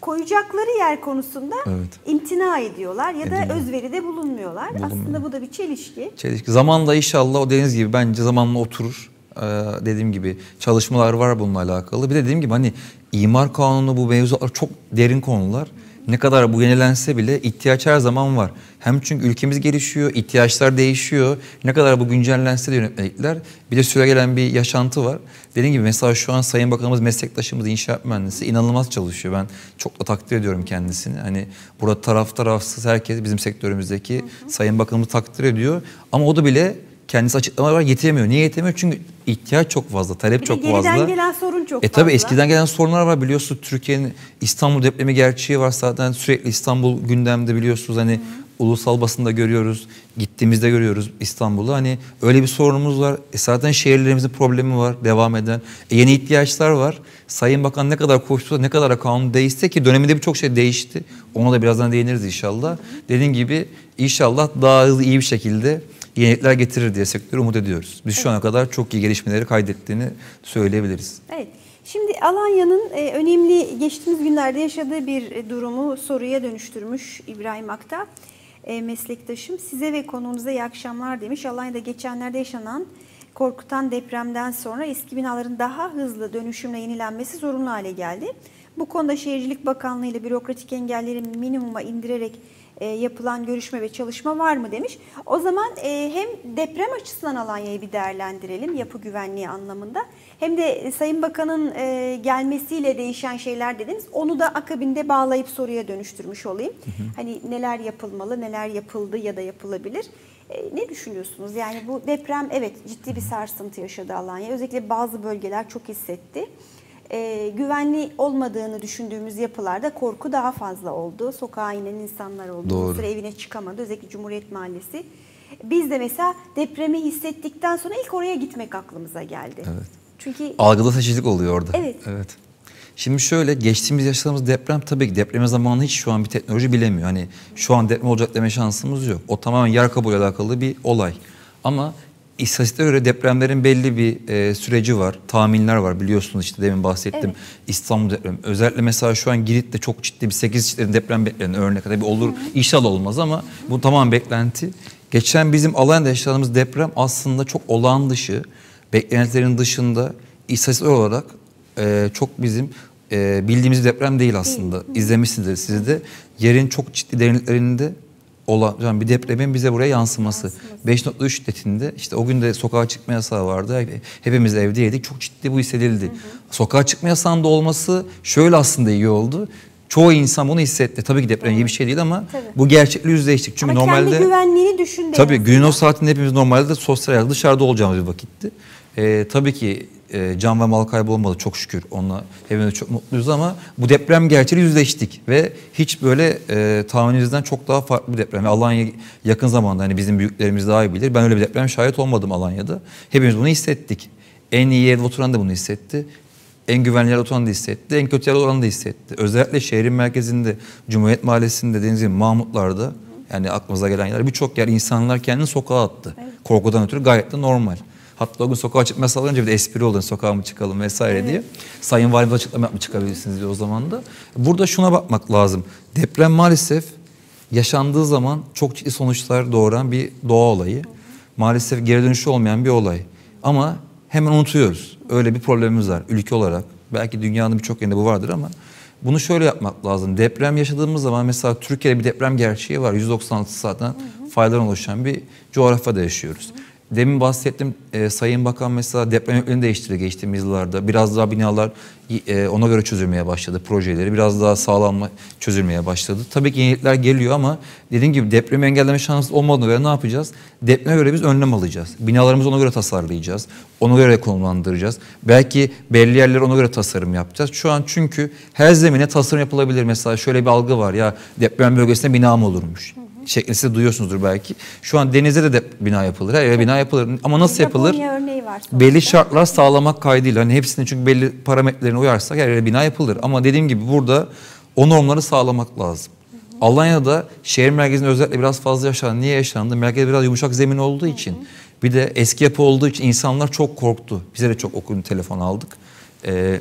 S1: koyacakları yer konusunda
S2: Evet.
S1: imtina ediyorlar ya da
S2: Ediliyor.
S1: özveride bulunmuyorlar.
S2: Bulunmuyor.
S1: Aslında bu da bir çelişki.
S2: Çelişki. Zamanla inşallah o deniz gibi bence zamanla oturur. Ee, dediğim gibi çalışmalar var bununla alakalı. Bir de dediğim gibi hani imar kanunu bu mevzular çok derin konular. Ne kadar bu yenilense bile ihtiyaç her zaman var. Hem çünkü ülkemiz gelişiyor, ihtiyaçlar değişiyor. Ne kadar bu güncellense de yönetmelikler bir de süregelen bir yaşantı var. Dediğim gibi mesela şu an Sayın Bakanımız meslektaşımız inşaat mühendisi inanılmaz çalışıyor. Ben çok da takdir ediyorum kendisini. Hani burada taraf tarafsız herkes bizim sektörümüzdeki Sayın Bakanımız takdir ediyor. Ama o da bile kendisi açıklamalar var yetemiyor. Niye yetemiyor? Çünkü ihtiyaç çok fazla, talep
S1: Bir
S2: çok
S1: de geriden
S2: fazla.
S1: gelen sorun çok
S2: E
S1: fazla.
S2: tabii eskiden gelen sorunlar var biliyorsunuz. Türkiye'nin İstanbul depremi gerçeği var zaten sürekli İstanbul gündemde biliyorsunuz. Hani ulusal basında görüyoruz, gittiğimizde görüyoruz İstanbul'u. Hani öyle bir sorunumuz var. E zaten şehirlerimizin problemi var devam eden. E yeni ihtiyaçlar var. Sayın Bakan ne kadar koştu, ne kadar kanun değişse ki döneminde birçok şey değişti. Ona da birazdan değiniriz inşallah. Dediğim gibi inşallah daha hızlı iyi bir şekilde yenilikler getirir diye sektörü umut ediyoruz. Biz şu ana kadar çok iyi gelişmeleri kaydettiğini söyleyebiliriz.
S1: Evet. Şimdi Alanya'nın e, önemli geçtiğimiz günlerde yaşadığı bir e, durumu soruya dönüştürmüş İbrahim Akta. E, meslektaşım size ve konuğunuza iyi akşamlar demiş. Alanya'da geçenlerde yaşanan korkutan depremden sonra eski binaların daha hızlı dönüşümle yenilenmesi zorunlu hale geldi. Bu konuda Şehircilik Bakanlığı ile bürokratik engelleri minimuma indirerek e, yapılan görüşme ve çalışma var mı demiş. O zaman e, hem deprem açısından Alanya'yı bir değerlendirelim yapı güvenliği anlamında. Hem de e, Sayın Bakan'ın e, gelmesiyle değişen şeyler dediniz. Onu da akabinde bağlayıp soruya dönüştürmüş olayım. Hani neler yapılmalı, neler yapıldı ya da yapılabilir. E, ne düşünüyorsunuz? Yani bu deprem evet ciddi bir sarsıntı yaşadı Alanya. Özellikle bazı bölgeler çok hissetti. E, güvenli olmadığını düşündüğümüz yapılarda korku daha fazla oldu. Sokağa inen insanlar oldu.
S2: Doğru.
S1: Süre evine çıkamadı. Özellikle Cumhuriyet Mahallesi. Biz de mesela depremi hissettikten sonra ilk oraya gitmek aklımıza geldi.
S2: Evet.
S1: Çünkü
S2: Algıda seçicilik oluyor orada.
S1: Evet.
S2: Evet. Şimdi şöyle geçtiğimiz yaşadığımız deprem tabii ki depreme zamanı hiç şu an bir teknoloji bilemiyor. Hani şu an deprem olacak deme şansımız yok. O tamamen yer kabuğu alakalı bir olay. Ama istatistiklere göre depremlerin belli bir e, süreci var. Tahminler var biliyorsunuz işte demin bahsettim.
S1: Evet.
S2: İstanbul depremi. Özellikle mesela şu an Girit'te çok ciddi bir 8 şiddetli deprem beklenen örnek. Tabii olur inşallah olmaz ama bu tamamen beklenti. Geçen bizim Alanya'da yaşadığımız deprem aslında çok olağan dışı, beklentilerin dışında istatistik olarak e, çok bizim e, bildiğimiz deprem değil aslında. İzlemişsinizdir siz de. Yerin çok ciddi derinliklerinde olan yani bir depremin bize buraya yansıması. 5.3 şiddetinde işte o gün de sokağa çıkma yasağı vardı. Hepimiz evdeydik. Çok ciddi bu hissedildi. Sokağa çıkma yasağında olması şöyle aslında iyi oldu. Çoğu insan bunu hissetti. Tabii ki deprem iyi bir şey değil ama
S1: Tabii.
S2: bu gerçekle yüzleştik. Çünkü
S1: ama
S2: normalde
S1: kendi güvenliğini düşün
S2: Tabii günün o saatinde hepimiz normalde sosyal dışarıda olacağımız bir vakitti. Ee, tabii ki e, can ve mal kaybı olmadı çok şükür. Onunla hepimiz çok mutluyuz ama bu deprem gerçeğiyle yüzleştik. Ve hiç böyle e, tahminimizden çok daha farklı bir deprem. Ve Alanya yakın zamanda hani bizim büyüklerimiz daha iyi bilir. Ben öyle bir deprem şahit olmadım Alanya'da. Hepimiz bunu hissettik. En iyi yerde oturan da bunu hissetti. En güvenli yerde oturan da hissetti. En kötü yerde oturan da hissetti. Özellikle şehrin merkezinde, Cumhuriyet Mahallesi'nde, gibi Mahmutlar'da yani aklımıza gelen yer birçok yer insanlar kendini sokağa attı. Korkudan ötürü gayet de normal. Hatta o gün sokağa çıkma sallanınca bir de espri oldu. Sokağa mı çıkalım vesaire diye. Sayın Valimiz açıklama yapma çıkabilirsiniz diye o zaman da. Burada şuna bakmak lazım. Deprem maalesef yaşandığı zaman çok ciddi sonuçlar doğuran bir doğa olayı. Maalesef geri dönüşü olmayan bir olay. Ama hemen unutuyoruz. Öyle bir problemimiz var ülke olarak. Belki dünyanın birçok yerinde bu vardır ama bunu şöyle yapmak lazım. Deprem yaşadığımız zaman mesela Türkiye'de bir deprem gerçeği var. 196 saatten faydadan oluşan bir coğrafyada yaşıyoruz. Demin bahsettim e, Sayın Bakan mesela deprem yönetmeliğini değiştirdi geçtiğimiz yıllarda. Biraz daha binalar e, ona göre çözülmeye başladı projeleri. Biraz daha sağlam çözülmeye başladı. Tabii ki yenilikler geliyor ama dediğim gibi depremi engelleme şansı olmadığına göre ne yapacağız? Depreme göre biz önlem alacağız. Binalarımızı ona göre tasarlayacağız. Ona göre konumlandıracağız. Belki belli yerlere ona göre tasarım yapacağız. Şu an çünkü her zemine tasarım yapılabilir. Mesela şöyle bir algı var ya deprem bölgesinde bina mı olurmuş? Şeklinde siz duyuyorsunuzdur belki. Şu an denizde de, de bina yapılır. Her yere bina yapılır. Ama nasıl yapılır?
S1: Örneği var. sonuçta.
S2: Belli şartlar sağlamak kaydıyla. Hani hepsinin çünkü belli parametrelerine uyarsak her yere bina yapılır. Ama dediğim gibi burada o normları sağlamak lazım. Alanya'da şehir merkezinde özellikle biraz fazla yaşandı. Niye yaşandı? Merkezde biraz yumuşak zemin olduğu için. Bir de eski yapı olduğu için insanlar çok korktu. Bize de çok okudun telefon aldık. Ee,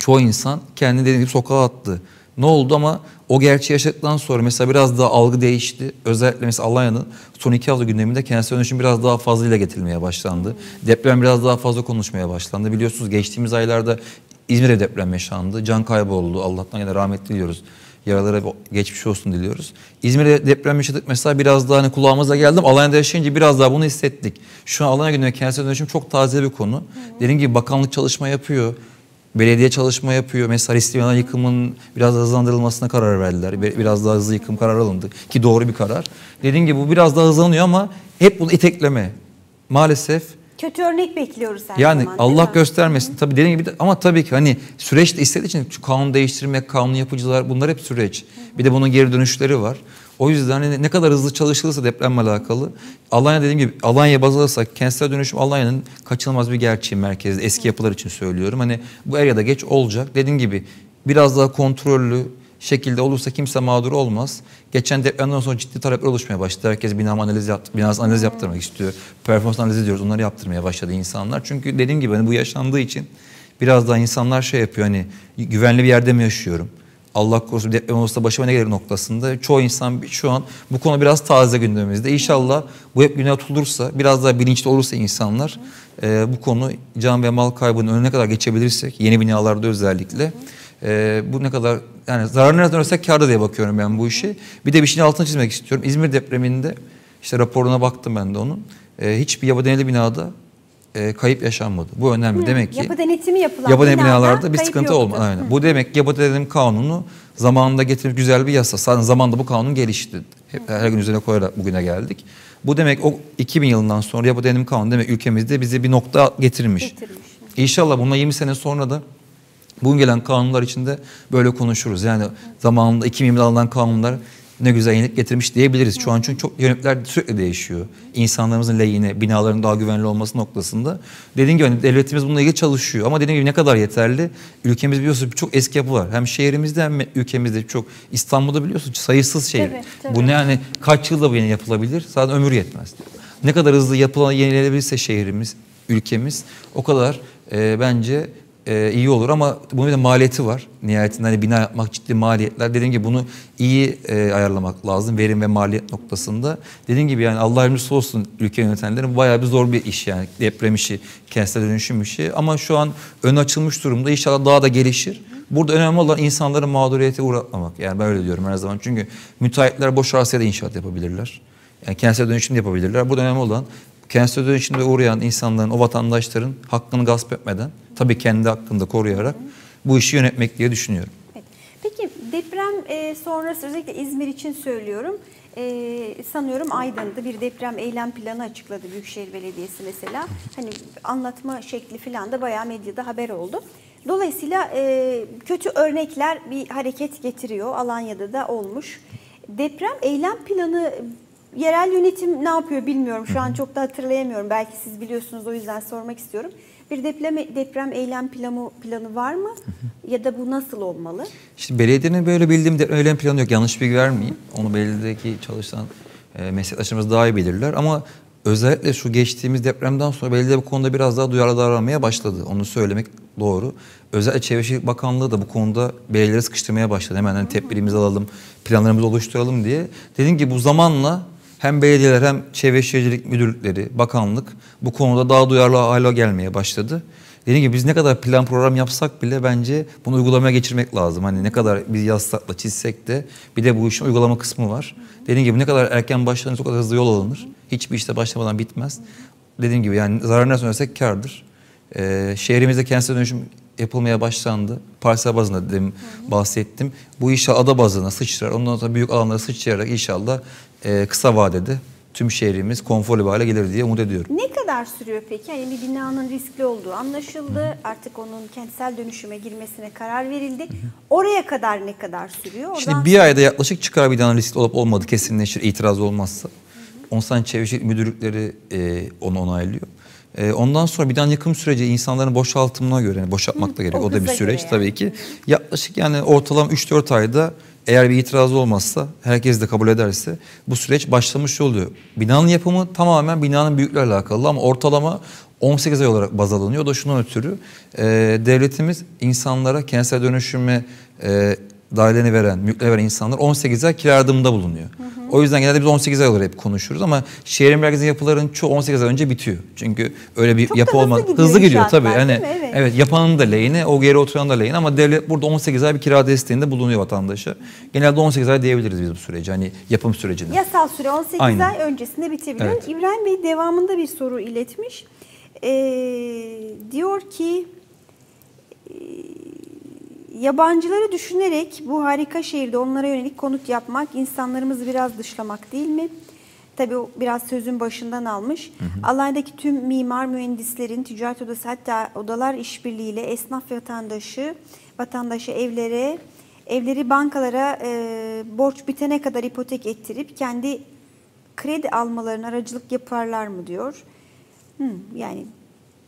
S2: çoğu insan kendini dediğim gibi sokağa attı. Ne oldu ama o gerçeği yaşadıktan sonra mesela biraz daha algı değişti. Özellikle mesela Alanya'nın son iki hafta gündeminde kentsel dönüşüm biraz daha fazla ile getirilmeye başlandı. Deprem biraz daha fazla konuşmaya başlandı. Biliyorsunuz geçtiğimiz aylarda İzmir'de deprem yaşandı. Can kaybı oldu. Allah'tan yine rahmet diliyoruz. Yaralara geçmiş olsun diliyoruz. İzmir'de deprem yaşadık mesela biraz daha hani kulağımıza geldim. Alanya'da yaşayınca biraz daha bunu hissettik. Şu an Alanya gündeminde kentsel dönüşüm çok taze bir konu. Dediğim gibi bakanlık çalışma yapıyor. Belediye çalışma yapıyor. Mesela riskli bina yıkımının biraz hızlandırılmasına karar verdiler. Bir- Biraz daha hızlı yıkım kararı alındı. Ki doğru bir karar. Dediğim gibi bu biraz daha hızlanıyor ama hep bunu itekleme. Maalesef
S1: Kötü örnek bekliyoruz her
S2: yani
S1: zaman. değil
S2: Allah göstermesin. Tabii dediğim gibi de- ama tabii ki hani süreç de istediği için şu kanun değiştirmek, kanun yapıcılar bunlar hep süreç. Bir de bunun geri dönüşleri var. O yüzden hani ne kadar hızlı çalışılırsa depremle alakalı. Alanya dediğim gibi Alanya'ya baz alırsak kentsel dönüşüm Alanya'nın kaçınılmaz bir gerçeği merkezde. Eski yapılar için söylüyorum. Hani bu er ya da geç olacak. Dediğim gibi biraz daha kontrollü şekilde olursa kimse mağdur olmaz. Geçen depremden sonra ciddi talepler oluşmaya başladı. Herkes bina analiz yaptı, binası analiz yaptırmak istiyor. Performans analizi diyoruz. Onları yaptırmaya başladı insanlar. Çünkü dediğim gibi hani bu yaşandığı için biraz daha insanlar şey yapıyor hani güvenli bir yerde mi yaşıyorum? Allah korusun deprem olursa başıma ne gelir noktasında. Çoğu insan şu an bu konu biraz taze gündemimizde. İnşallah bu hep güne tutulursa, biraz daha bilinçli olursa insanlar e, bu konu can ve mal kaybının önüne kadar geçebilirsek, yeni binalarda özellikle e, bu ne kadar yani zarar nereden dönersek kârda diye bakıyorum ben bu işi. Bir de bir şeyin altını çizmek istiyorum. İzmir depreminde işte raporuna baktım ben de onun. E, hiçbir yapı deneli binada e, kayıp yaşanmadı. Bu önemli. Demek ki
S1: Yapı denetimi yapılan
S2: Yapı
S1: binada
S2: binalarda bir sıkıntı olmadı. Aynen. Bu demek yapı denetim kanunu zamanında getirip güzel bir yasa. Zaten zamanında bu kanun gelişti. Hep her gün üzerine koyarak bugüne geldik. Bu demek o 2000 yılından sonra yapı denetim kanunu demek ülkemizde bizi bir nokta getirmiş.
S1: Getirmiş.
S2: İnşallah bundan 20 sene sonra da Bugün gelen kanunlar içinde böyle konuşuruz. Yani zamanında 2020'de alınan kanunlar ne güzel yenilik getirmiş diyebiliriz. Şu an çünkü çok yönetimler sürekli değişiyor. İnsanlarımızın lehine, binaların daha güvenli olması noktasında. Dediğim gibi hani devletimiz bununla ilgili çalışıyor. Ama dediğim gibi ne kadar yeterli? Ülkemiz biliyorsunuz çok eski yapı var. Hem şehrimizde hem ülkemizde çok. İstanbul'da biliyorsunuz sayısız şehir.
S1: Tabii, tabii.
S2: Bu ne yani kaç yılda bu yeni yapılabilir? Zaten ömür yetmez. Ne kadar hızlı yapılan yenilenebilirse şehrimiz, ülkemiz o kadar e, bence e, iyi olur ama bunun bir de maliyeti var. Nihayetinde hani bina yapmak ciddi maliyetler. Dediğim gibi bunu iyi e, ayarlamak lazım verim ve maliyet noktasında. Dediğim gibi yani Allah yardımcısı olsun ülke yönetenlerin bayağı bir zor bir iş yani deprem işi, kentsel dönüşüm işi. Ama şu an ön açılmış durumda İnşallah daha da gelişir. Burada önemli olan insanları mağduriyete uğratmamak. Yani ben öyle diyorum her zaman. Çünkü müteahhitler boş arsaya da inşaat yapabilirler. Yani kentsel dönüşüm de yapabilirler. Burada önemli olan kentsel dönüşümde uğrayan insanların, o vatandaşların hakkını gasp etmeden, tabii kendi hakkında koruyarak bu işi yönetmek diye düşünüyorum.
S1: Peki deprem e, sonrası özellikle İzmir için söylüyorum. E, sanıyorum Aydın'da bir deprem eylem planı açıkladı Büyükşehir Belediyesi mesela. Hani anlatma şekli falan da bayağı medyada haber oldu. Dolayısıyla e, kötü örnekler bir hareket getiriyor. Alanya'da da olmuş. Deprem eylem planı yerel yönetim ne yapıyor bilmiyorum. Şu an çok da hatırlayamıyorum. Belki siz biliyorsunuz o yüzden sormak istiyorum. Bir deprem deprem eylem planı planı var mı? Ya da bu nasıl olmalı?
S2: İşte belediyenin böyle bildiğim de öyle planı yok. Yanlış bilgi vermeyeyim. Onu belediyedeki çalışan e, meslektaşlarımız daha iyi bilirler. Ama özellikle şu geçtiğimiz depremden sonra belediye bu konuda biraz daha duyarlı davranmaya başladı. Onu söylemek doğru. Özellikle Çevre Şehircilik Bakanlığı da bu konuda belediyeleri sıkıştırmaya başladı. Hemen hani tedbirimizi alalım, planlarımızı oluşturalım diye. Dediğim gibi bu zamanla hem belediyeler hem Çevre Şehircilik Müdürlükleri, bakanlık bu konuda daha duyarlı hale gelmeye başladı. Dediğim gibi biz ne kadar plan program yapsak bile bence bunu uygulamaya geçirmek lazım. Hani ne kadar biz yazsakla çizsek de bir de bu işin uygulama kısmı var. Dediğim gibi ne kadar erken başlanırsa o kadar hızlı yol alınır. Hiçbir işte başlamadan bitmez. Dediğim gibi yani zarar ne söylersek kârdır. Ee, şehrimizde kentsel dönüşüm yapılmaya başlandı. Parsel bazında dedim bahsettim. Bu inşallah ada bazına sıçrar. Ondan sonra büyük alanlara sıçrayarak inşallah e, kısa vadede tüm şehrimiz konforlu bir hale gelir diye umut ediyorum.
S1: Ne kadar sürüyor peki? Yani bir binanın riskli olduğu anlaşıldı. Artık onun kentsel dönüşüme girmesine karar verildi. Oraya kadar ne kadar sürüyor? Oradan
S2: Şimdi bir ayda yaklaşık çıkar bir tane riskli olup olmadı kesinleşir itiraz olmazsa. Onsan Çevre Şehircilik Müdürlükleri e, onu onaylıyor. E, ondan sonra bir yıkım süreci insanların boşaltımına göre, yani boşaltmak da gerek.
S1: o
S2: O, da bir süreç
S1: göre
S2: tabii
S1: yani.
S2: ki. Yaklaşık yani ortalama 3-4 ayda eğer bir itiraz olmazsa, herkes de kabul ederse bu süreç başlamış oluyor. Binanın yapımı tamamen binanın büyüklüğüyle alakalı ama ortalama 18 ay olarak baz alınıyor. O da şundan ötürü e, devletimiz insanlara kentsel dönüşüme e, dairelerini veren, mülkleri veren insanlar 18 ay kira yardımında bulunuyor. O yüzden genelde biz 18 ay olarak hep konuşuruz ama şehrin merkezi yapıların çoğu 18 ay önce bitiyor. Çünkü öyle bir
S1: Çok
S2: yapı
S1: hızlı
S2: olmaz.
S1: gidiyor
S2: Hızlı gidiyor tabii. Yani?
S1: Evet.
S2: evet yapanın da lehine, o geri oturan da lehine ama devlet burada 18 ay bir kira desteğinde bulunuyor vatandaşa. Genelde 18 ay diyebiliriz biz bu süreci hani yapım sürecine.
S1: Yasal süre 18
S2: Aynen.
S1: ay öncesinde bitebiliyor.
S2: Evet.
S1: İbrahim Bey devamında bir soru iletmiş. Ee, diyor ki e, yabancıları düşünerek bu harika şehirde onlara yönelik konut yapmak insanlarımızı biraz dışlamak değil mi? Tabii o biraz sözün başından almış. Alanya'daki tüm mimar mühendislerin ticaret odası hatta odalar işbirliğiyle esnaf ve vatandaşı vatandaşı evlere evleri bankalara e, borç bitene kadar ipotek ettirip kendi kredi almalarına aracılık yaparlar mı diyor. Hmm, yani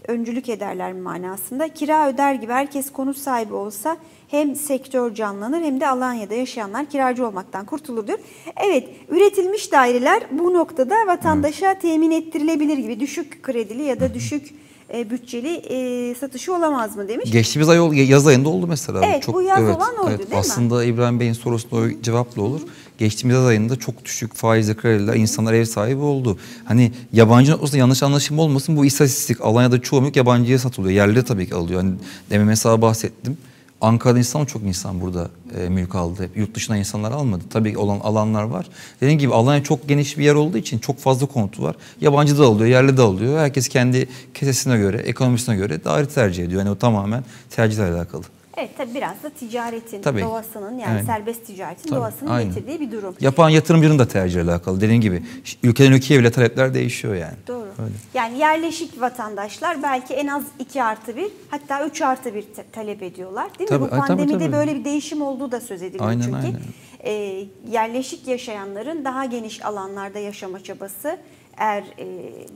S1: öncülük ederler mi manasında. Kira öder gibi herkes konut sahibi olsa hem sektör canlanır hem de Alanya'da yaşayanlar kiracı olmaktan kurtulur diyor. Evet üretilmiş daireler bu noktada vatandaşa temin ettirilebilir gibi düşük kredili ya da düşük e, bütçeli e, satışı olamaz mı demiş.
S2: Geçtiğimiz ay yaz ayında oldu mesela.
S1: Evet, bu yaz olan oydu, değil mi?
S2: Aslında İbrahim Bey'in sorusuna cevaplı olur. Geçtiğimiz yaz ayında çok düşük faizli krediler insanlar ev sahibi oldu. Hani yabancı noktasında yanlış anlaşılma olmasın bu istatistik. Alanya'da çoğu mülk yabancıya satılıyor. Yerli tabii ki alıyor. Hani demin mesela bahsettim. Ankara'da insan çok insan burada e, mülk aldı. Yurt dışından insanlar almadı. Tabii ki olan alanlar var. Dediğim gibi Alanya çok geniş bir yer olduğu için çok fazla konutu var. Yabancı da alıyor, yerli de alıyor. Herkes kendi kesesine göre, ekonomisine göre daire tercih ediyor. Yani o tamamen tercihle alakalı.
S1: Evet tabii biraz da ticaretin
S2: Tabii.
S1: doğasının yani
S2: Evet.
S1: serbest ticaretin
S2: Tabii,
S1: doğasının
S2: aynen.
S1: getirdiği bir durum.
S2: Yapan yatırımcının da tercihiyle alakalı. Dediğim gibi ülkeden ülkeye bile talepler değişiyor yani.
S1: Doğru.
S2: Öyle.
S1: Yani yerleşik vatandaşlar belki en az 2 artı 1 hatta 3 artı 1 te- talep ediyorlar değil
S2: Tabii,
S1: mi? Bu
S2: ay, tabii,
S1: pandemide
S2: tabii.
S1: böyle bir değişim olduğu da söz ediliyor
S2: Aynen,
S1: çünkü.
S2: aynen.
S1: Ee, yerleşik yaşayanların daha geniş alanlarda yaşama çabası eğer e,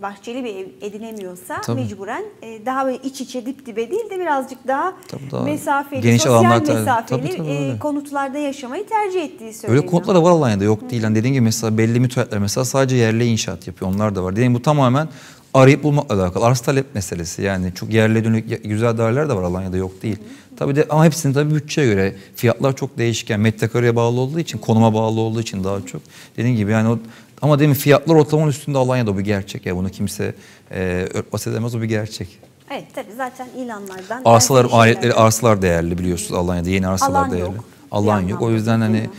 S1: bahçeli bir ev edinemiyorsa
S2: Tabii.
S1: mecburen e, daha böyle iç içe dip dibe değil de birazcık daha,
S2: Tabii, daha
S1: mesafeli,
S2: geniş
S1: sosyal
S2: alanlar
S1: mesafeli
S2: tabii, tabii,
S1: e, konutlarda yaşamayı tercih ettiği söyleniyor.
S2: Öyle kodlar da var Alanya'da yok değil. Yani dediğim gibi mesela belli müteahhitler mesela sadece yerli inşaat yapıyor. Onlar da var. Dediğim bu tamamen arayıp bulmakla alakalı. Arz talep meselesi. Yani çok yerli dönük güzel daireler de var Alanya'da yok değil. Tabii de ama hepsinin tabii bütçeye göre fiyatlar çok değişken. Metrekareye bağlı olduğu için, konuma bağlı olduğu için daha çok. Dediğim gibi yani o ama demin fiyatlar ortalamanın üstünde Alanya'da bir gerçek. Yani bunu kimse e, örtbas edemez o bir gerçek.
S1: Evet tabii zaten ilanlardan.
S2: Arsalar,
S1: benzer
S2: aletleri, arsalar değerli biliyorsunuz Alanya'da yeni arsalar
S1: Alan
S2: değerli.
S1: yok.
S2: Alan yok. O yüzden hani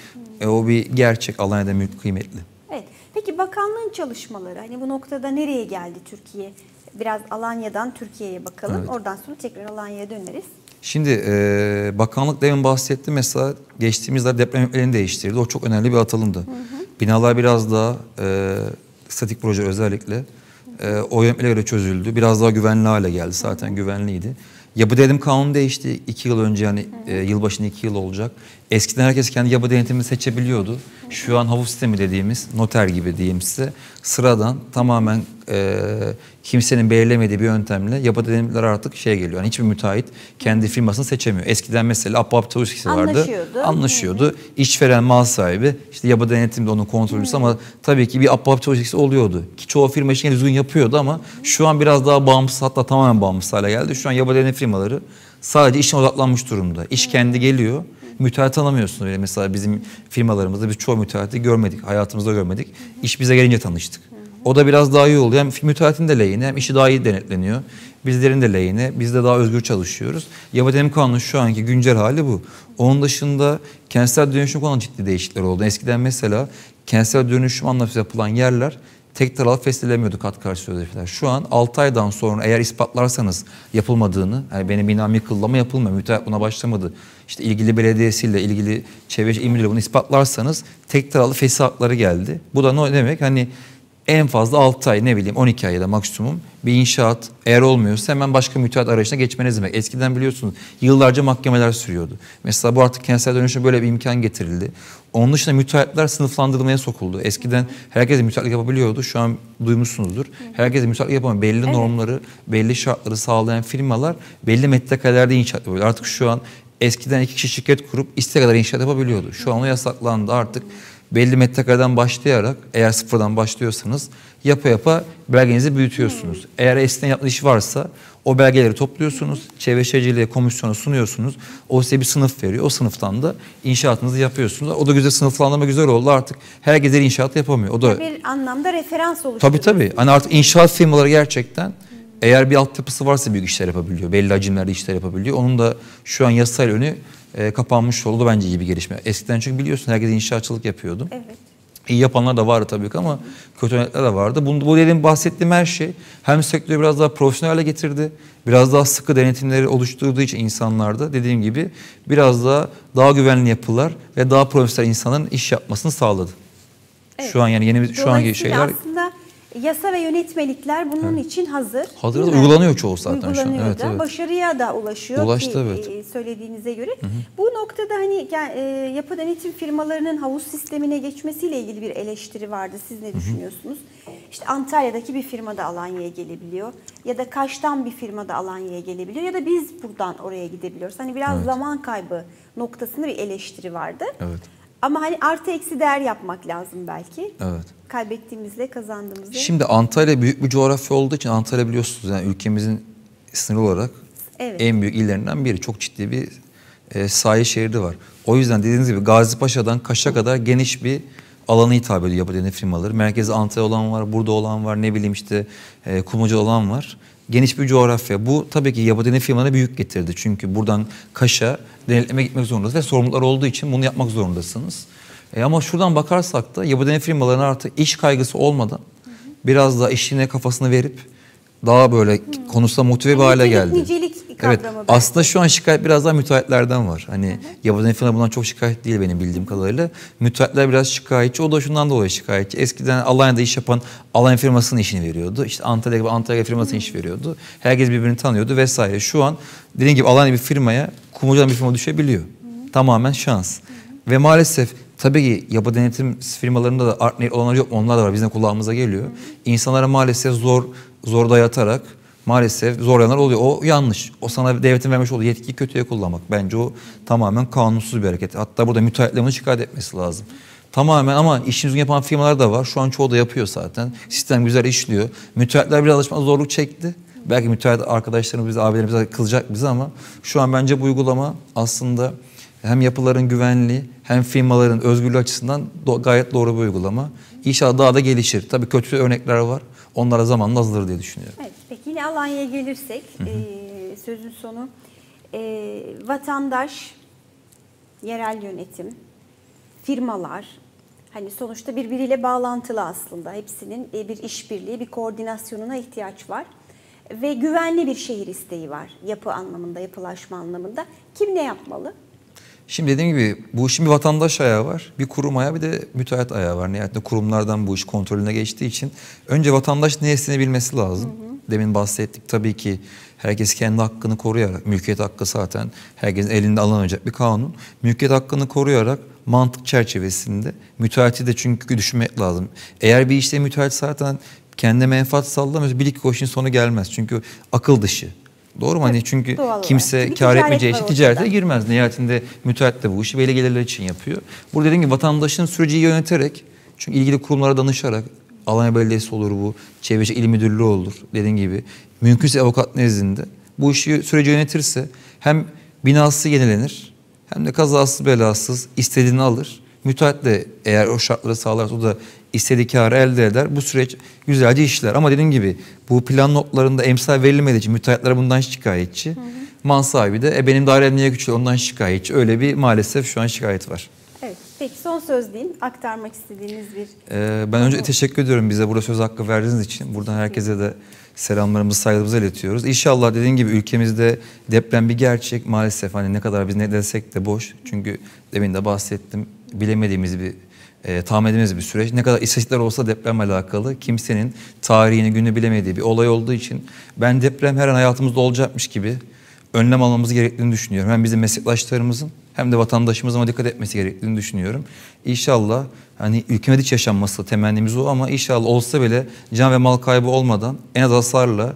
S2: e, o bir gerçek Alanya'da mülk kıymetli.
S1: Evet. Peki bakanlığın çalışmaları hani bu noktada nereye geldi Türkiye? Biraz Alanya'dan Türkiye'ye bakalım.
S2: Evet.
S1: Oradan sonra tekrar Alanya'ya döneriz.
S2: Şimdi e, bakanlık demin bahsetti mesela geçtiğimiz yıllar deprem yönetmeliğini değiştirdi. O çok önemli bir atılımdı. Binalar biraz daha e, statik proje özellikle e, o yönetmeliğe göre çözüldü. Biraz daha güvenli hale geldi. Zaten güvenliydi. Yapı denetim kanunu değişti. iki yıl önce yani e, yılbaşında iki yıl olacak. Eskiden herkes kendi yapı denetimini seçebiliyordu. Şu an havuz sistemi dediğimiz noter gibi diyeyim size sıradan tamamen e, kimsenin belirlemediği bir yöntemle yapı denetimler artık şey geliyor. Yani hiçbir müteahhit kendi firmasını seçemiyor. Eskiden mesela Abbab Tavuşkisi vardı.
S1: Anlaşıyordu.
S2: Anlaşıyordu. İşveren mal sahibi işte yapı denetimde onun kontrolcüsü ama tabii ki bir Abbab Tavuşkisi oluyordu. Ki çoğu firma işini düzgün yapıyordu ama şu an biraz daha bağımsız hatta tamamen bağımsız hale geldi. Şu an yapı denetim firmaları sadece işine odaklanmış durumda. İş kendi geliyor. Müteahhit tanımıyorsunuz öyle mesela bizim firmalarımızda biz çoğu müteahhiti görmedik, hayatımızda görmedik. İş bize gelince tanıştık. O da biraz daha iyi oldu. Hem müteahhitin de lehine hem işi daha iyi denetleniyor. Bizlerin de lehine. Biz de daha özgür çalışıyoruz. Yapı denetim kanunu şu anki güncel hali bu. Onun dışında kentsel dönüşüm konusunda ciddi değişiklikler oldu. Eskiden mesela kentsel dönüşüm anlaşması yapılan yerler tek taraflı feshedilemiyordu kat karşı sözleşmeler. Şu an 6 aydan sonra eğer ispatlarsanız yapılmadığını, yani benim binam yıkıldı ama yapılmıyor, müteahhit buna başlamadı. İşte ilgili belediyesiyle, ilgili çevre il bunu ispatlarsanız tek taraflı fesih hakları geldi. Bu da ne demek? Hani en fazla 6 ay ne bileyim 12 ay ya da maksimum bir inşaat eğer olmuyorsa hemen başka müteahhit arayışına geçmeniz demek. Eskiden biliyorsunuz yıllarca mahkemeler sürüyordu. Mesela bu artık kentsel dönüşüm böyle bir imkan getirildi. Onun dışında müteahhitler sınıflandırılmaya sokuldu. Eskiden herkes müteahhitlik yapabiliyordu. Şu an duymuşsunuzdur. Herkes müteahhitlik yapamıyor. Belli normları, belli şartları sağlayan firmalar belli metrekarelerde inşaat yapıyor. Artık şu an eskiden iki kişi şirket kurup istediği kadar inşaat yapabiliyordu. Şu an o yasaklandı artık belli metrekareden başlayarak eğer sıfırdan başlıyorsanız yapa yapa belgenizi büyütüyorsunuz. Eğer eskiden yaptığı iş varsa o belgeleri topluyorsunuz. Çevre Şehirciliği Komisyonu sunuyorsunuz. O size bir sınıf veriyor. O sınıftan da inşaatınızı yapıyorsunuz. O da güzel sınıflandırma güzel oldu. Artık herkes her inşaatı yapamıyor. O da
S1: Bir anlamda referans oluşturuyor.
S2: Tabii tabii. Hani artık inşaat firmaları gerçekten eğer bir altyapısı varsa büyük işler yapabiliyor. Belli hacimlerde işler yapabiliyor. Onun da şu an yasal önü e, kapanmış oldu bence iyi bir gelişme. Eskiden çünkü biliyorsun herkes inşaatçılık yapıyordu.
S1: Evet.
S2: İyi yapanlar da vardı tabii ki ama kötü yönetmenler de vardı. Bu, bu dediğim bahsettiğim her şey hem sektörü biraz daha profesyonel hale getirdi. Biraz daha sıkı denetimleri oluşturduğu için insanlarda dediğim gibi biraz daha daha güvenli yapılar ve daha profesyonel insanların iş yapmasını sağladı.
S1: Evet.
S2: Şu an yani yeni şu anki şeyler
S1: aslında yasa ve yönetmelikler bunun için hazır.
S2: Hazır da uygulanıyor çoğu zaten şu an.
S1: Uygulanıyor
S2: Evet,
S1: da.
S2: evet.
S1: Başarıya da ulaşıyor
S2: Ulaştı,
S1: ki
S2: evet.
S1: e, söylediğinize göre. Bu noktada hani e, yapı denetim firmalarının havuz sistemine geçmesiyle ilgili bir eleştiri vardı. Siz ne düşünüyorsunuz? İşte Antalya'daki bir firma da Alanya'ya gelebiliyor. Ya da Kaş'tan bir firma da Alanya'ya gelebiliyor. Ya da biz buradan oraya gidebiliyoruz. Hani biraz
S2: Evet.
S1: zaman kaybı noktasında bir eleştiri vardı.
S2: Evet.
S1: Ama hani artı eksi değer yapmak lazım belki.
S2: Evet.
S1: Kaybettiğimizle kazandığımızı.
S2: Şimdi Antalya büyük bir coğrafya olduğu için Antalya biliyorsunuz yani ülkemizin sınırı olarak
S1: Evet.
S2: en büyük illerinden biri. Çok ciddi bir e, sahil şeridi var. O yüzden dediğiniz gibi Gazipaşa'dan Kaş'a kadar geniş bir alanı hitap ediyor yapı denetim firmaları. Merkezde Antalya olan var, burada olan var, ne bileyim işte e, Kumluca olan var. Geniş bir coğrafya. Bu tabii ki yapı denetim firmalarına büyük getirdi. Çünkü buradan Kaş'a denetleme gitmek zorundasınız ve sorumluluklar olduğu için bunu yapmak zorundasınız. E ama şuradan bakarsak da yapı denetim firmalarına artık iş kaygısı olmadan biraz daha işine kafasını verip daha böyle konusunda motive bir hale geldi.
S1: Nicelik
S2: Evet aslında şu an şikayet biraz daha müteahhitlerden var. Hani yabancı firma bundan çok şikayet değil benim bildiğim kadarıyla. Müteahhitler biraz şikayetçi. O da şundan dolayı şikayetçi. Eskiden Alanya'da iş yapan Alanya firmasının işini veriyordu. İşte Antalya gibi Antalya firmasının iş veriyordu. Herkes birbirini tanıyordu vesaire. Şu an dediğim gibi Alanya bir firmaya kumulcadan bir firma düşebiliyor. Tamamen şans. Ve maalesef tabii ki yapı denetim firmalarında da art niyet olanlar yok mu? Onlar da var. Bizim kulağımıza geliyor. İnsanlara maalesef zor zor dayatarak maalesef zorlayanlar oluyor. O yanlış. O sana devletin vermiş olduğu yetkiyi kötüye kullanmak. Bence o tamamen kanunsuz bir hareket. Hatta burada müteahhitlerin şikayet etmesi lazım. Tamamen ama düzgün yapan firmalar da var. Şu an çoğu da yapıyor zaten. Sistem güzel işliyor. Müteahhitler biraz alışma zorluk çekti. Belki müteahhit arkadaşlarımız, abilerimiz bize kızacak bize ama şu an bence bu uygulama aslında hem yapıların güvenliği hem firmaların özgürlüğü açısından do- gayet doğru bir uygulama. İnşallah daha da gelişir. Tabii kötü örnekler var. Onlara zamanla azalır diye düşünüyorum.
S1: Evet, yine Alanya'ya gelirsek e, sözün sonu e, vatandaş, yerel yönetim, firmalar hani sonuçta birbiriyle bağlantılı aslında. Hepsinin e, bir işbirliği, bir koordinasyonuna ihtiyaç var. Ve güvenli bir şehir isteği var yapı anlamında, yapılaşma anlamında. Kim ne yapmalı?
S2: Şimdi dediğim gibi bu işin bir vatandaş ayağı var, bir kurum ayağı bir de müteahhit ayağı var. Nihayetinde kurumlardan bu iş kontrolüne geçtiği için önce vatandaş ne istediğini bilmesi lazım. Demin bahsettik tabii ki herkes kendi hakkını koruyarak, mülkiyet hakkı zaten herkesin elinde alınamayacak bir kanun. Mülkiyet hakkını koruyarak mantık çerçevesinde müteahhiti de çünkü düşünmek lazım. Eğer bir işte müteahhit zaten kendi menfaat sağlamıyorsa bir iki koşun sonu gelmez. Çünkü akıl dışı. Doğru mu? Hani çünkü
S1: doğal
S2: kimse kar etmeyeceği için ticarete girmez. Nihayetinde müteahhit de bu işi belli gelirler için yapıyor. Burada dediğim gibi vatandaşın süreci yöneterek çünkü ilgili kurumlara danışarak Alanya Belediyesi olur bu, Çevreci İl Müdürlüğü olur dediğin gibi. Mümkünse avukat nezdinde bu işi süreci yönetirse hem binası yenilenir hem de kazasız belasız istediğini alır. Müteahhit de eğer o şartları sağlarsa o da istediği karı elde eder. Bu süreç güzelce işler. Ama dediğim gibi bu plan notlarında emsal verilmediği için müteahhitler bundan şikayetçi. Mal sahibi de e, benim dairem niye küçük ondan şikayetçi. Öyle bir maalesef şu an şikayet var.
S1: Peki son söz deyin. Aktarmak istediğiniz bir
S2: Ee, ben önce teşekkür ediyorum bize burada söz hakkı verdiğiniz için. Buradan herkese de selamlarımızı, saygılarımızı iletiyoruz. İnşallah dediğin gibi ülkemizde deprem bir gerçek. Maalesef hani ne kadar biz ne desek de boş. Çünkü demin de bahsettim. Bilemediğimiz bir, e, tahmin edemediğimiz bir süreç. Ne kadar istatistikler olsa depremle alakalı kimsenin tarihini, gününü bilemediği bir olay olduğu için ben deprem her an hayatımızda olacakmış gibi önlem almamız gerektiğini düşünüyorum. Hem bizim meslektaşlarımızın hem de vatandaşımızın dikkat etmesi gerektiğini düşünüyorum. İnşallah hani ülkemde hiç yaşanması temennimiz o ama inşallah olsa bile can ve mal kaybı olmadan en az hasarla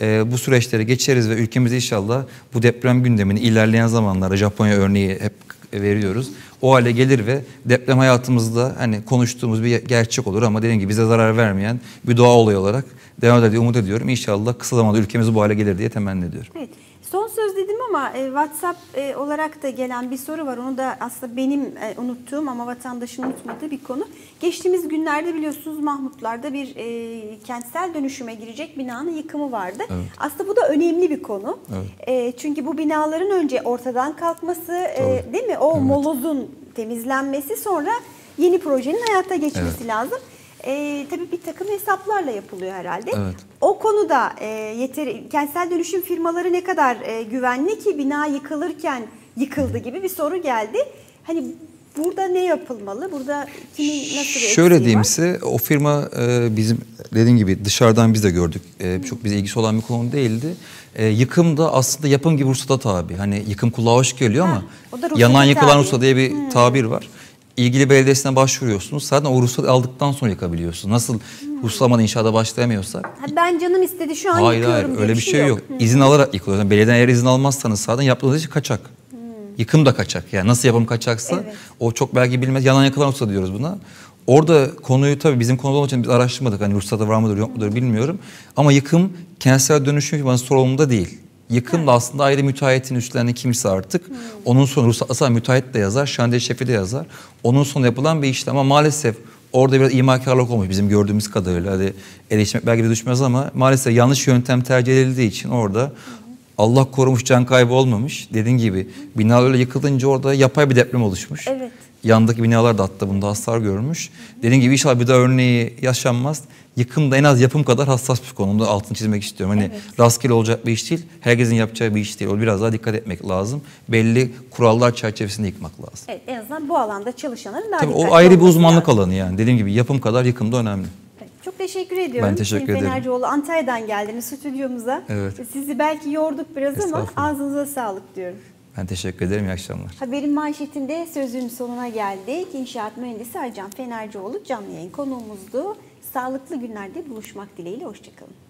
S2: e, bu süreçleri geçeriz ve ülkemiz inşallah bu deprem gündemini ilerleyen zamanlarda Japonya örneği hep veriyoruz. O hale gelir ve deprem hayatımızda hani konuştuğumuz bir gerçek olur ama dediğim gibi bize zarar vermeyen bir doğa olayı olarak devam eder diye umut ediyorum. İnşallah kısa zamanda ülkemiz bu hale gelir diye temenni ediyorum.
S1: Evet. Son söz dedim ama e, WhatsApp e, olarak da gelen bir soru var. Onu da aslında benim e, unuttuğum ama vatandaşın unutmadığı bir konu. Geçtiğimiz günlerde biliyorsunuz Mahmutlar'da bir e, kentsel dönüşüme girecek binanın yıkımı vardı.
S2: Evet.
S1: Aslında bu da önemli bir konu.
S2: Evet.
S1: E, çünkü bu binaların önce ortadan kalkması, e, değil mi? O
S2: Evet.
S1: molozun temizlenmesi sonra yeni projenin hayata geçmesi
S2: Evet.
S1: lazım. E, tabii bir takım hesaplarla yapılıyor herhalde.
S2: Evet.
S1: O konuda e, yeteri, kentsel dönüşüm firmaları ne kadar e, güvenli ki bina yıkılırken yıkıldı gibi bir soru geldi. Hani burada ne yapılmalı? Burada kimin nasıl bir
S2: Şöyle diyeyim
S1: var?
S2: size o firma e, bizim dediğim gibi dışarıdan biz de gördük. E, çok bize ilgisi olan bir konu değildi. E, yıkım da aslında yapım gibi ruhsata tabi. Hani yıkım kulağa hoş geliyor
S1: Ha,
S2: ama
S1: ruhsata
S2: yanan yıkılan ruhsat diye bir tabir var. İlgili belediyesine başvuruyorsunuz. Zaten o ruhsatı aldıktan sonra yıkabiliyorsunuz. Nasıl ruhsatamadan inşaata başlayamıyorsak
S1: Ha, ben canım istedi şu an
S2: Hayır
S1: yıkıyorum
S2: hayır
S1: diye
S2: öyle bir şey yok. İzin alarak yıkılıyor. Yani belediyeden eğer izin almazsanız zaten yaptığınız iş kaçak. Yıkım da kaçak. Yani nasıl yapım kaçaksa
S1: Evet.
S2: o çok belki bilmez. Yalan yakılan ruhsat diyoruz buna. Orada konuyu tabii bizim konuda olduğu için biz araştırmadık. Hani ruhsatı var mıdır yok mudur bilmiyorum. Ama yıkım kentsel dönüşüm firmasının sorumluluğunda değil. Yıkım da aslında ayrı müteahhitin üstlendiği kimse artık. Onun sonu ruhsatlısa müteahhit de yazar, şantiye şefi de yazar. Onun sonu yapılan bir işlem ama maalesef orada biraz imakarlık olmuş bizim gördüğümüz kadarıyla. Hadi eleştirmek belki de düşmez ama maalesef yanlış yöntem tercih edildiği için orada Allah korumuş can kaybı olmamış. Dediğin gibi bina öyle yıkılınca orada yapay bir deprem oluşmuş.
S1: Evet.
S2: Yandaki binalar da hatta bunda hasar görmüş. Dediğim gibi inşallah bir daha örneği yaşanmaz. Yıkım da en az yapım kadar hassas bir konu. Onu da altını çizmek istiyorum. Hani
S1: Evet.
S2: rastgele olacak bir iş değil. Herkesin yapacağı bir iş değil. O biraz daha dikkat etmek lazım. Belli kurallar çerçevesinde yıkmak lazım.
S1: Evet, en azından bu alanda çalışanların daha
S2: Tabii o ayrı bir uzmanlık
S1: lazım.
S2: alanı yani. Dediğim gibi yapım kadar yıkım da önemli.
S1: Çok teşekkür ediyorum.
S2: Ben teşekkür
S1: Sayın
S2: ederim.
S1: Fenercioğlu Antalya'dan geldiniz stüdyomuza.
S2: Evet.
S1: Sizi belki yorduk biraz ama ağzınıza sağlık diyorum.
S2: Ben teşekkür ederim. İyi akşamlar.
S1: Haberin manşetinde sözün sonuna geldik. İnşaat mühendisi Ercan Fenercioğlu canlı yayın konuğumuzdu. Sağlıklı günlerde buluşmak dileğiyle. Hoşçakalın.